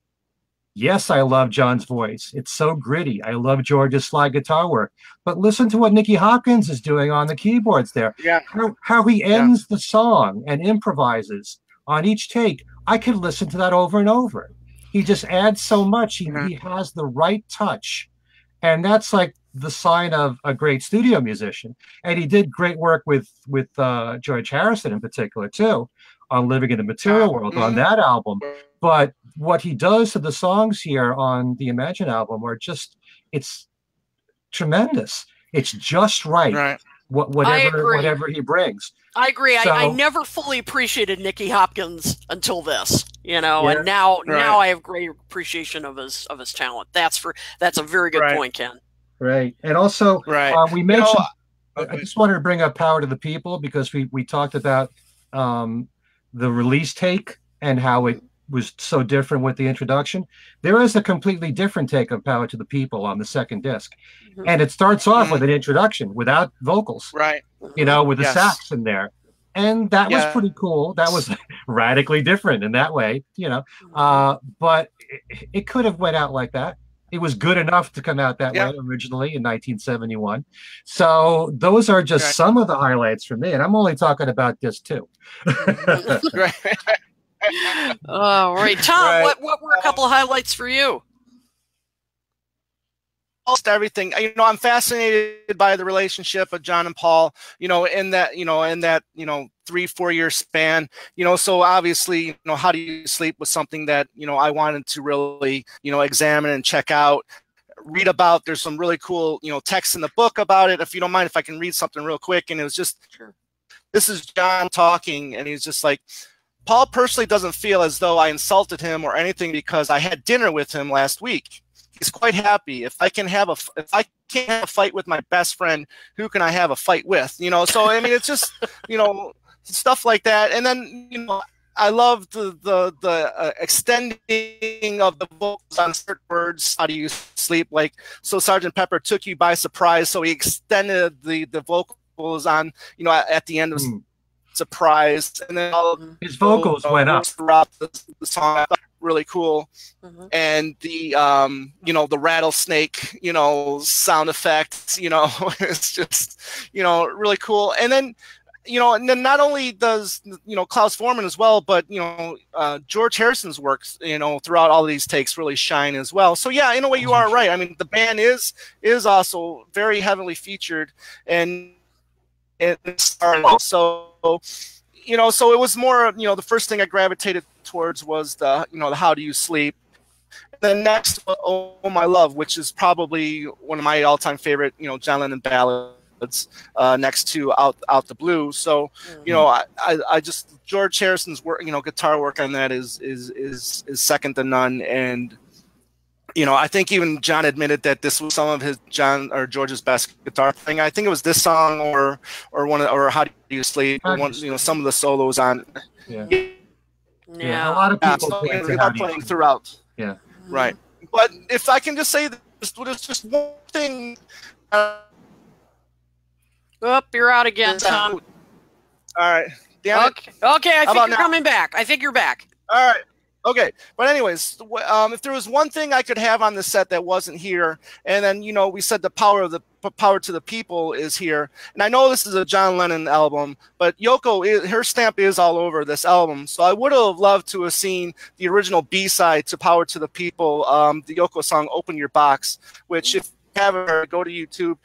Yes, I love John's voice. It's so gritty. I love George's slide guitar work. But listen to what Nicky Hopkins is doing on the keyboards there. Yeah. How, how he ends yeah. the song and improvises on each take I could listen to that over and over. He just adds so much. He, mm-hmm. he has the right touch. And that's like the sign of a great studio musician. And he did great work with with uh, George Harrison in particular too, on Living in the Material World mm-hmm. on that album. But what he does to the songs here on the Imagine album are just it's tremendous. It's just right. right. What whatever whatever he brings. I agree. So, I, I, never fully appreciated Nicky Hopkins until this, you know, yeah, and now right. now I have great appreciation of his of his talent. That's for that's a very good right. point, Ken. Right, and also right. Uh, we mentioned. You know, I just wanted to bring up "Power to the People" because we we talked about um, the release take and how it was so different with the introduction. There is a completely different take of Power to the People on the second disc. Mm-hmm. And it starts off mm-hmm. with an introduction without vocals. Right. You know, with the yes. sax in there. And that yeah. was pretty cool. That was *laughs* radically different in that way, you know. Mm-hmm. Uh, but it, it, could have went out like that. It was good enough to come out that yeah. way originally in 1971. So those are just right. some of the highlights for me. And I'm only talking about this too. *laughs* right. *laughs* oh, right. Tom, right. What, what were a couple of highlights for you? almost everything. You know, I'm fascinated by the relationship of John and Paul. You know, in that you know in that you know three four year span. You know, so obviously, you know, how do you sleep was something that you know I wanted to really you know examine and check out. Read about. There's some really cool you know text in the book about it. If you don't mind, if I can read something real quick, and it was just. Sure. This is John talking, and he's just like, Paul personally doesn't feel as though I insulted him or anything because I had dinner with him last week. He's quite happy. If I can have a, if I can't have a fight with my best friend, who can I have a fight with? You know, so I mean, it's just, *laughs* you know, stuff like that. And then, you know, I love the the the uh, extending of the vocals on certain words. How do you sleep? Like so, Sergeant Pepper took you by surprise, so he extended the the vocals on you know at, at the end of mm surprised, and then all his vocals went up throughout the, the song. really cool, mm-hmm. and the um, you know the rattlesnake, you know sound effects, you know *laughs* it's just you know really cool, and then you know, and then not only does you know Klaus Voormann as well, but you know uh, George Harrison's works, you know, throughout all these takes really shine as well. So yeah, in a way, you are right. I mean, the band is is also very heavily featured, and it's so you know, so it was more, you know, the first thing I gravitated towards was the, you know, the how do you sleep. The next, oh, my love, which is probably one of my all-time favorite, you know, John Lennon ballads, uh, next to out out the blue. So, you know, I, I, I just George Harrison's work, you know, guitar work on that is is is is second to none, and you know, I think even John admitted that this was some of his John or George's best guitar thing. I think it was this song or or one of, or how do you sleep? Or one, you know, some of the solos on. Yeah. Yeah. yeah. A lot of people yeah, so, guitar playing throughout. Yeah. Right. But if I can just say this, there's just one thing. Uh, oh, you're out again, Tom. All right. Damn okay. Okay, I think you're now? coming back. I think you're back. All right. Okay, but anyways, um, if there was one thing I could have on the set that wasn't here, and then you know we said the power of the power to the people is here, and I know this is a John Lennon album, but Yoko, her stamp is all over this album. So I would have loved to have seen the original B side to Power to the People, um, the Yoko song "Open Your Box," which if you haven't heard, go to YouTube.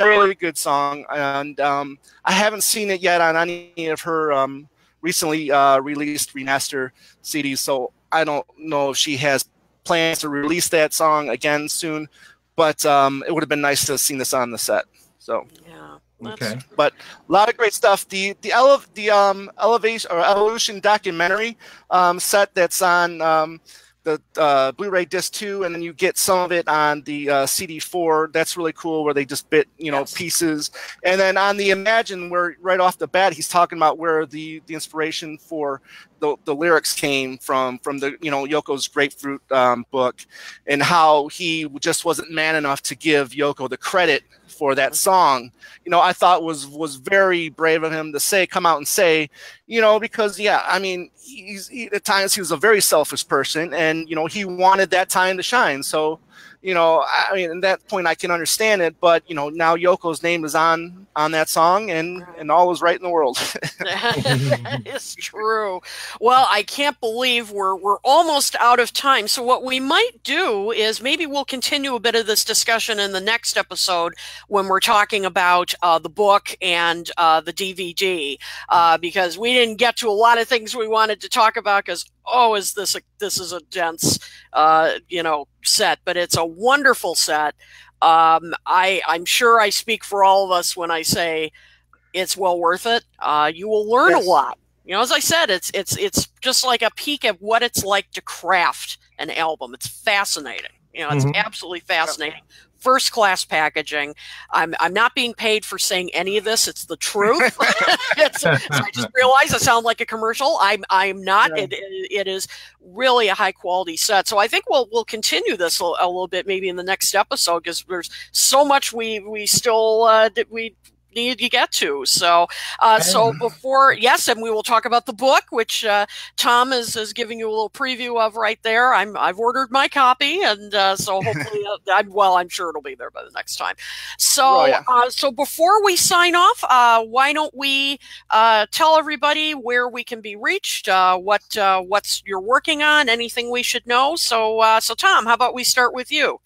Really good song, and um, I haven't seen it yet on any of her um, recently uh, released remaster CD. so I don't know if she has plans to release that song again soon. But um, it would have been nice to have seen this on the set. So yeah. Okay. But a lot of great stuff. The the ele- the um elevation or evolution documentary um, set that's on um, the uh, Blu-ray disc two, and then you get some of it on the uh, CD four. That's really cool, where they just bit you know yes. pieces. And then on the Imagine, where right off the bat he's talking about where the the inspiration for the, the lyrics came from from the you know Yoko's Grapefruit um, book, and how he just wasn't man enough to give Yoko the credit for that mm-hmm. song. You know, I thought was was very brave of him to say, come out and say, you know, because yeah, I mean, he's he, at times he was a very selfish person, and you know, he wanted that time to shine. So you know, I mean, at that point I can understand it, but you know, now Yoko's name is on on that song, and and all is right in the world. *laughs* *laughs* that is true. Well, I can't believe we're we're almost out of time. So what we might do is maybe we'll continue a bit of this discussion in the next episode when we're talking about uh, the book and uh, the DVD, uh, because we didn't get to a lot of things we wanted to talk about because oh, is this a this is a dense, uh, you know, set, but it's a wonderful set. Um, I I'm sure I speak for all of us when I say it's well worth it. Uh, you will learn yes. a lot. You know, as I said, it's it's it's just like a peek at what it's like to craft an album. It's fascinating. You know, it's mm-hmm. absolutely fascinating first class packaging. I'm, I'm not being paid for saying any of this. It's the truth. *laughs* *laughs* it's, so I just realized I sound like a commercial. I'm, I'm not. Yeah. It, it is really a high quality set. So I think we'll, we'll continue this a, a little bit maybe in the next episode because there's so much we, we still, uh, we need to get to. So, uh, so before, yes, and we will talk about the book, which uh, Tom is, is giving you a little preview of right there. I'm I've ordered my copy, and uh, so *laughs* hopefully, uh, I'm, well, I'm sure it'll be there by the next time. So, oh, yeah. Uh, so before we sign off, uh, why don't we tell everybody where we can be reached, what what's you're working on, anything we should know. So, so Tom, how about we start with you?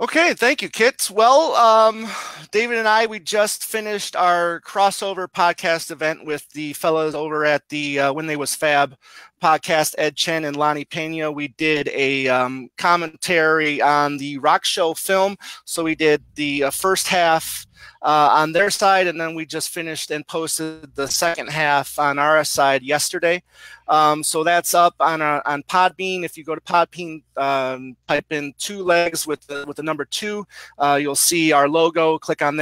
Okay, thank you, Kit. Well, um, David and I, we just finished our crossover podcast event with the fellows over at the uh, When They Was Fab podcast, Ed Chen and Lonnie Pena. We did a um, commentary on the rock show film. So we did the uh, first half uh, on their side, and then we just finished and posted the second half on our side yesterday. Um, so that's up on uh, on Podbean. If you go to Podbean, um, type in two legs with the with the number two, uh, you'll see our logo. Click on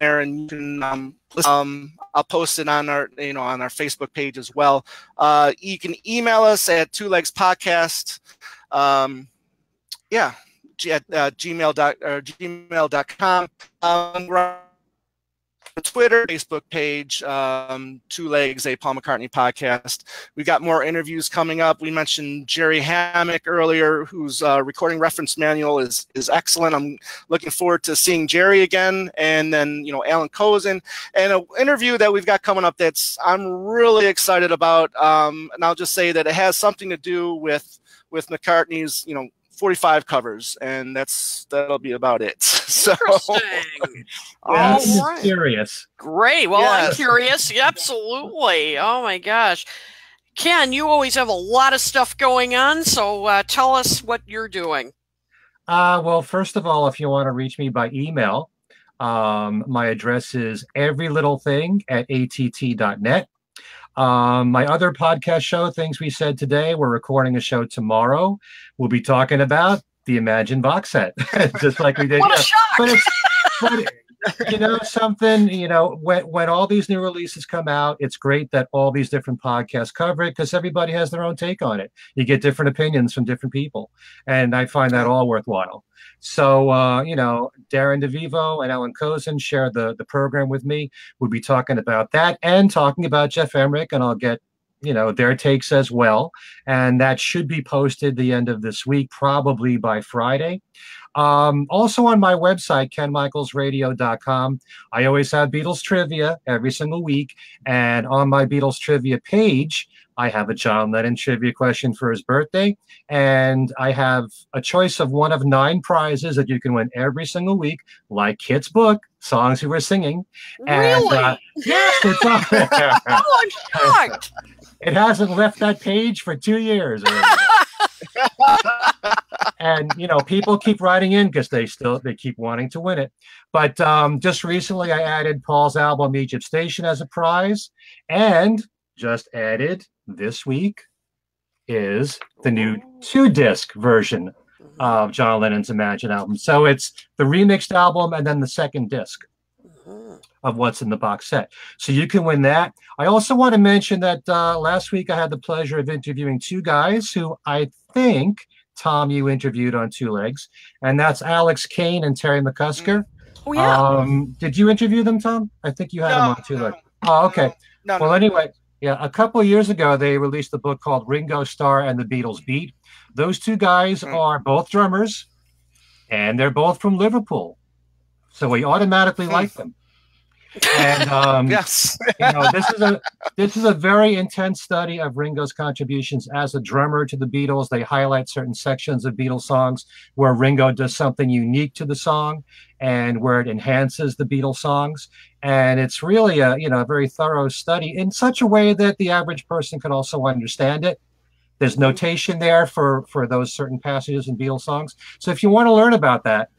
there, and you can. Um, um, I'll post it on our you know on our Facebook page as well. Uh, you can email us at two legs podcast. Um, yeah, at uh, gmail dot or gmail.com. Um, Twitter, Facebook page, um, Two Legs, a Paul McCartney podcast. We've got more interviews coming up. We mentioned Jerry Hammack earlier, whose uh, recording reference manual is is excellent. I'm looking forward to seeing Jerry again, and then you know Allan Kozinn, and an interview that we've got coming up that's I'm really excited about. Um, and I'll just say that it has something to do with with McCartney's you know 45 covers, and that's that'll be about it. *laughs* So, *laughs* all right. curious. Great. Well, yes. I'm curious. Absolutely. Oh my gosh, Ken, you always have a lot of stuff going on. So, uh, tell us what you're doing. Uh, well, first of all, if you want to reach me by email, um, my address is everylittlething at att.net. Um, my other podcast show, Things We Said Today, we're recording a show tomorrow. We'll be talking about the Imagine box set, *laughs* just like we did. what a shock! But, it's, but you know something, you know, when when all these new releases come out, it's great that all these different podcasts cover it because everybody has their own take on it. You get different opinions from different people, and I find that all worthwhile. So, uh, you know, Darren DeVivo and Allan Kozinn share the, the program with me. We'll be talking about that and talking about Geoff Emerick, and I'll get, you know, their takes as well. And that should be posted the end of this week, probably by Friday. Um, also on my website, kenmichaelsradio.com, I always have Beatles trivia every single week. And on my Beatles trivia page, I have a John Lennon trivia question for his birthday, and I have a choice of one of nine prizes that you can win every single week, like Kit's book, Songs We Were Singing. Really? And, uh, yes, it's on *laughs* there. oh, I'm shocked. It hasn't left that page for two years. *laughs* and you know, people keep writing in because they still they keep wanting to win it. But um, just recently, I added Paul's album Egypt Station as a prize, and just added this week is the new two disc version of John Lennon's Imagine album. So it's the remixed album and then the second disc of what's in the box set. So you can win that. I also want to mention that uh, last week I had the pleasure of interviewing two guys who I think, Tom, you interviewed on Two Legs, and that's Alex Kane and Terry McCusker. Oh, yeah. Um, did you interview them, Tom? I think you had no, them on Two no, Legs. Oh, okay. No, well, anyway, yeah, a couple of years ago, they released a book called Ringo Starr and the Beatles Beat. Those two guys mm. are both drummers, and they're both from Liverpool, so we automatically mm. like them. And um, *laughs* yes, you know, this is a this is a very intense study of Ringo's contributions as a drummer to the Beatles. They highlight certain sections of Beatles songs where Ringo does something unique to the song and where it enhances the Beatles songs. And it's really a you know a very thorough study in such a way that the average person can also understand it. There's notation there for for those certain passages in Beatles songs. So if you want to learn about that,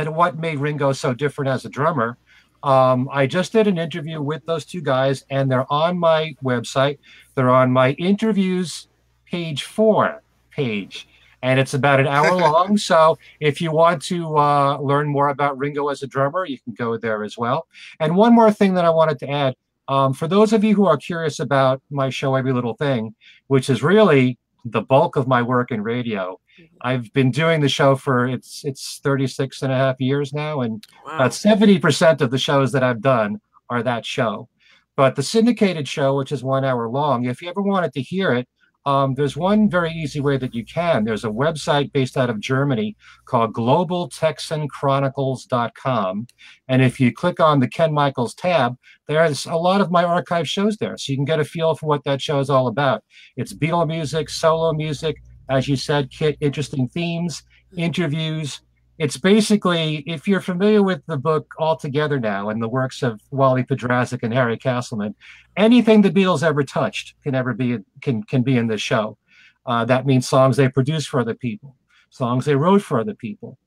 and what made Ringo so different as a drummer. Um, I just did an interview with those two guys, and they're on my website. They're on my interviews page four page, and it's about an hour *laughs* long. So if you want to uh, learn more about Ringo as a drummer, you can go there as well. And one more thing that I wanted to add um, for those of you who are curious about my show, Every Little Thing, which is really the bulk of my work in radio. I've been doing the show for it's it's 36 and a half years now, and wow. about 70% of the shows that I've done are that show. But the syndicated show, which is one hour long, if you ever wanted to hear it, um, there's one very easy way that you can. There's a website based out of Germany called globaltexanchronicles.com. And if you click on the Ken Michaels tab, there's a lot of my archive shows there. So you can get a feel for what that show is all about. It's Beatle music, solo music, as you said, Kit, interesting themes, interviews, it's basically if you're familiar with the book altogether now and the works of Wally Podrazik and Harry Castleman, anything the Beatles ever touched can ever be can can be in this show. Uh, that means songs they produced for other people, songs they wrote for other people,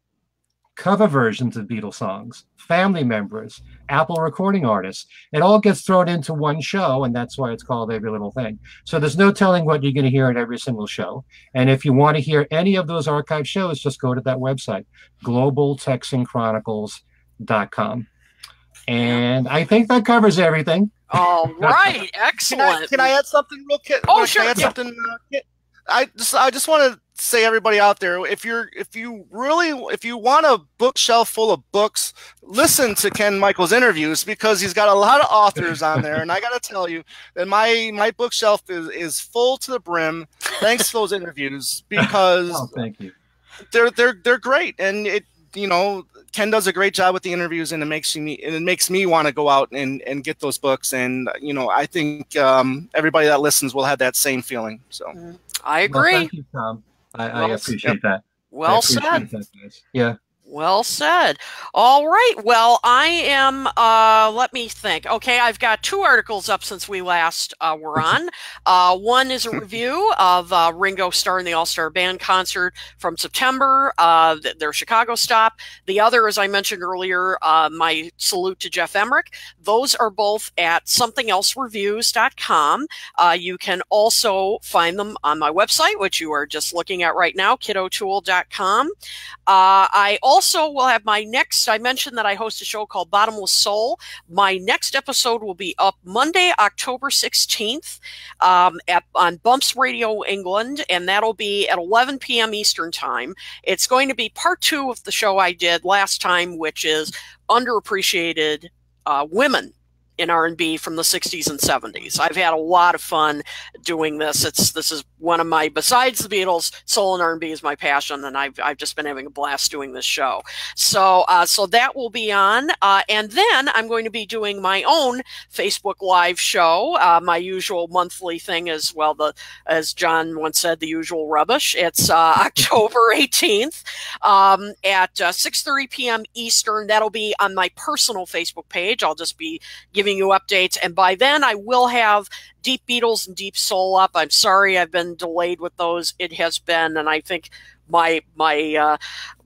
cover versions of Beatles songs, family members, Apple recording artists. It all gets thrown into one show, and that's why it's called Every Little Thing. So there's no telling what you're going to hear at every single show. And if you want to hear any of those archive shows, just go to that website, globaltexanchronicles.com. And I think that covers everything. All *laughs* right, excellent. Can I, can I add something real quick? Oh, sure. I add yeah. something? Uh, I just I just want to say everybody out there if you're if you really if you want a bookshelf full of books listen to ken michael's interviews because he's got a lot of authors on there. And i gotta tell you that my my bookshelf is is full to the brim thanks to those interviews because oh, thank you. they're they're they're great. And it you know ken does a great job with the interviews and it makes me and it makes me want to go out and and get those books. And you know i think um, everybody that listens will have that same feeling so. I agree. well, thank you tom I, well, I appreciate that. Well appreciate said. That, yeah. Well said. All right. Well, I am, uh, let me think. Okay, I've got two articles up since we last uh, were *laughs* on. Uh, one is a review of uh, Ringo Starr and the All Star Band concert from September, uh, their Chicago stop. The other, as I mentioned earlier, uh, my salute to Geoff Emerick. Those are both at somethingelsereviews.com. Uh, you can also find them on my website, which you are just looking at right now, kitotoole.com. I also also will have my next. I mentioned that I host a show called Bottomless Soul. My next episode will be up Monday, October 16th um, at, on Bumps Radio England, and that'll be at 11 p.m. Eastern Time. It's going to be part two of the show I did last time, which is underappreciated uh, women in R&B from the 60s and 70s. I've had a lot of fun doing this. It's this is one of my besides the Beatles, soul and R&B is my passion, and I've I've just been having a blast doing this show. So uh, so that will be on, uh, and then I'm going to be doing my own Facebook Live show. Uh, my usual monthly thing is well the as John once said the usual rubbish. It's uh, *laughs* October 18th um, at 6:30 uh, p.m. Eastern. That'll be on my personal Facebook page. I'll just be giving you updates. And by then, I will have Deep Beatles and Deep Soul up. I'm sorry I've been delayed with those. It has been, and I think my my uh,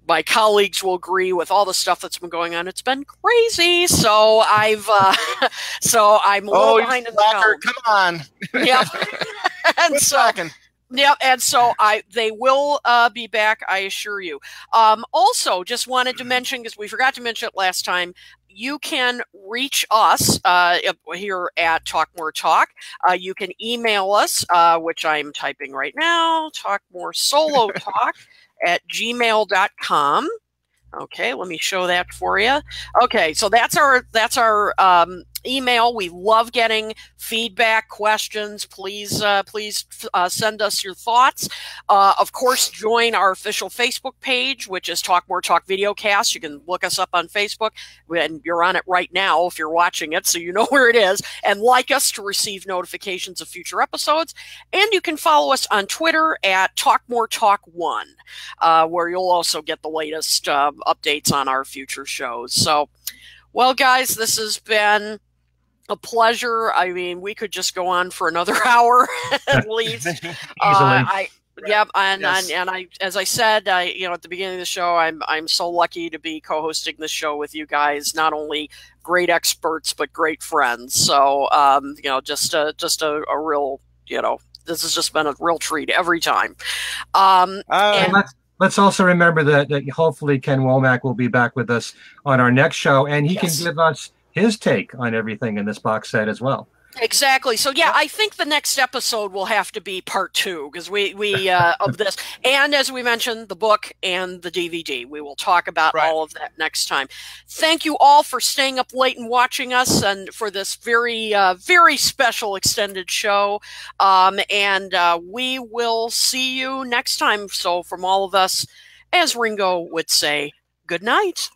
my colleagues will agree with all the stuff that's been going on. It's been crazy. So I've uh, *laughs* so I'm a little oh, behind in the Come on. Yeah. *laughs* *laughs* and so. Talking. Yeah, and so I they will uh, be back, I assure you. Um, also, just wanted to mention because we forgot to mention it last time you can reach us uh, here at Talk More Talk. Uh, you can email us, uh, which I'm typing right now, Talk More Solo *laughs* Talk at gmail.com. Okay, let me show that for you. Okay, so that's our that's our um, email. We love getting feedback, questions. Please, uh, please uh, send us your thoughts. Uh, of course, join our official Facebook page, which is Talk More Talk Videocast. You can look us up on Facebook, and you're on it right now if you're watching it, so you know *laughs* where it is. And like us to receive notifications of future episodes. And you can follow us on Twitter at Talk More Talk One, uh, where you'll also get the latest uh, updates on our future shows. So. Well, guys, this has been a pleasure. I mean, we could just go on for another *laughs* hour *laughs* at least. uh, I Right. Yep, and, yes. and and I, as I said, I you know at the beginning of the show, I'm I'm so lucky to be co-hosting this show with you guys. Not only great experts, but great friends. So um, you know, just a just a, a real you know, this has just been a real treat every time. Um, uh, and let's, let's also remember that, that hopefully Ken Womack will be back with us on our next show, and he yes. can give us his take on everything in this box set as well. Exactly. So yeah, I think the next episode will have to be part two because we we uh, of this, and as we mentioned, the book and the DVD. We will talk about right. all of that next time. Thank you all for staying up late and watching us, and for this very uh, very special extended show. Um, and uh, we will see you next time. So from all of us, as Ringo would say, good night.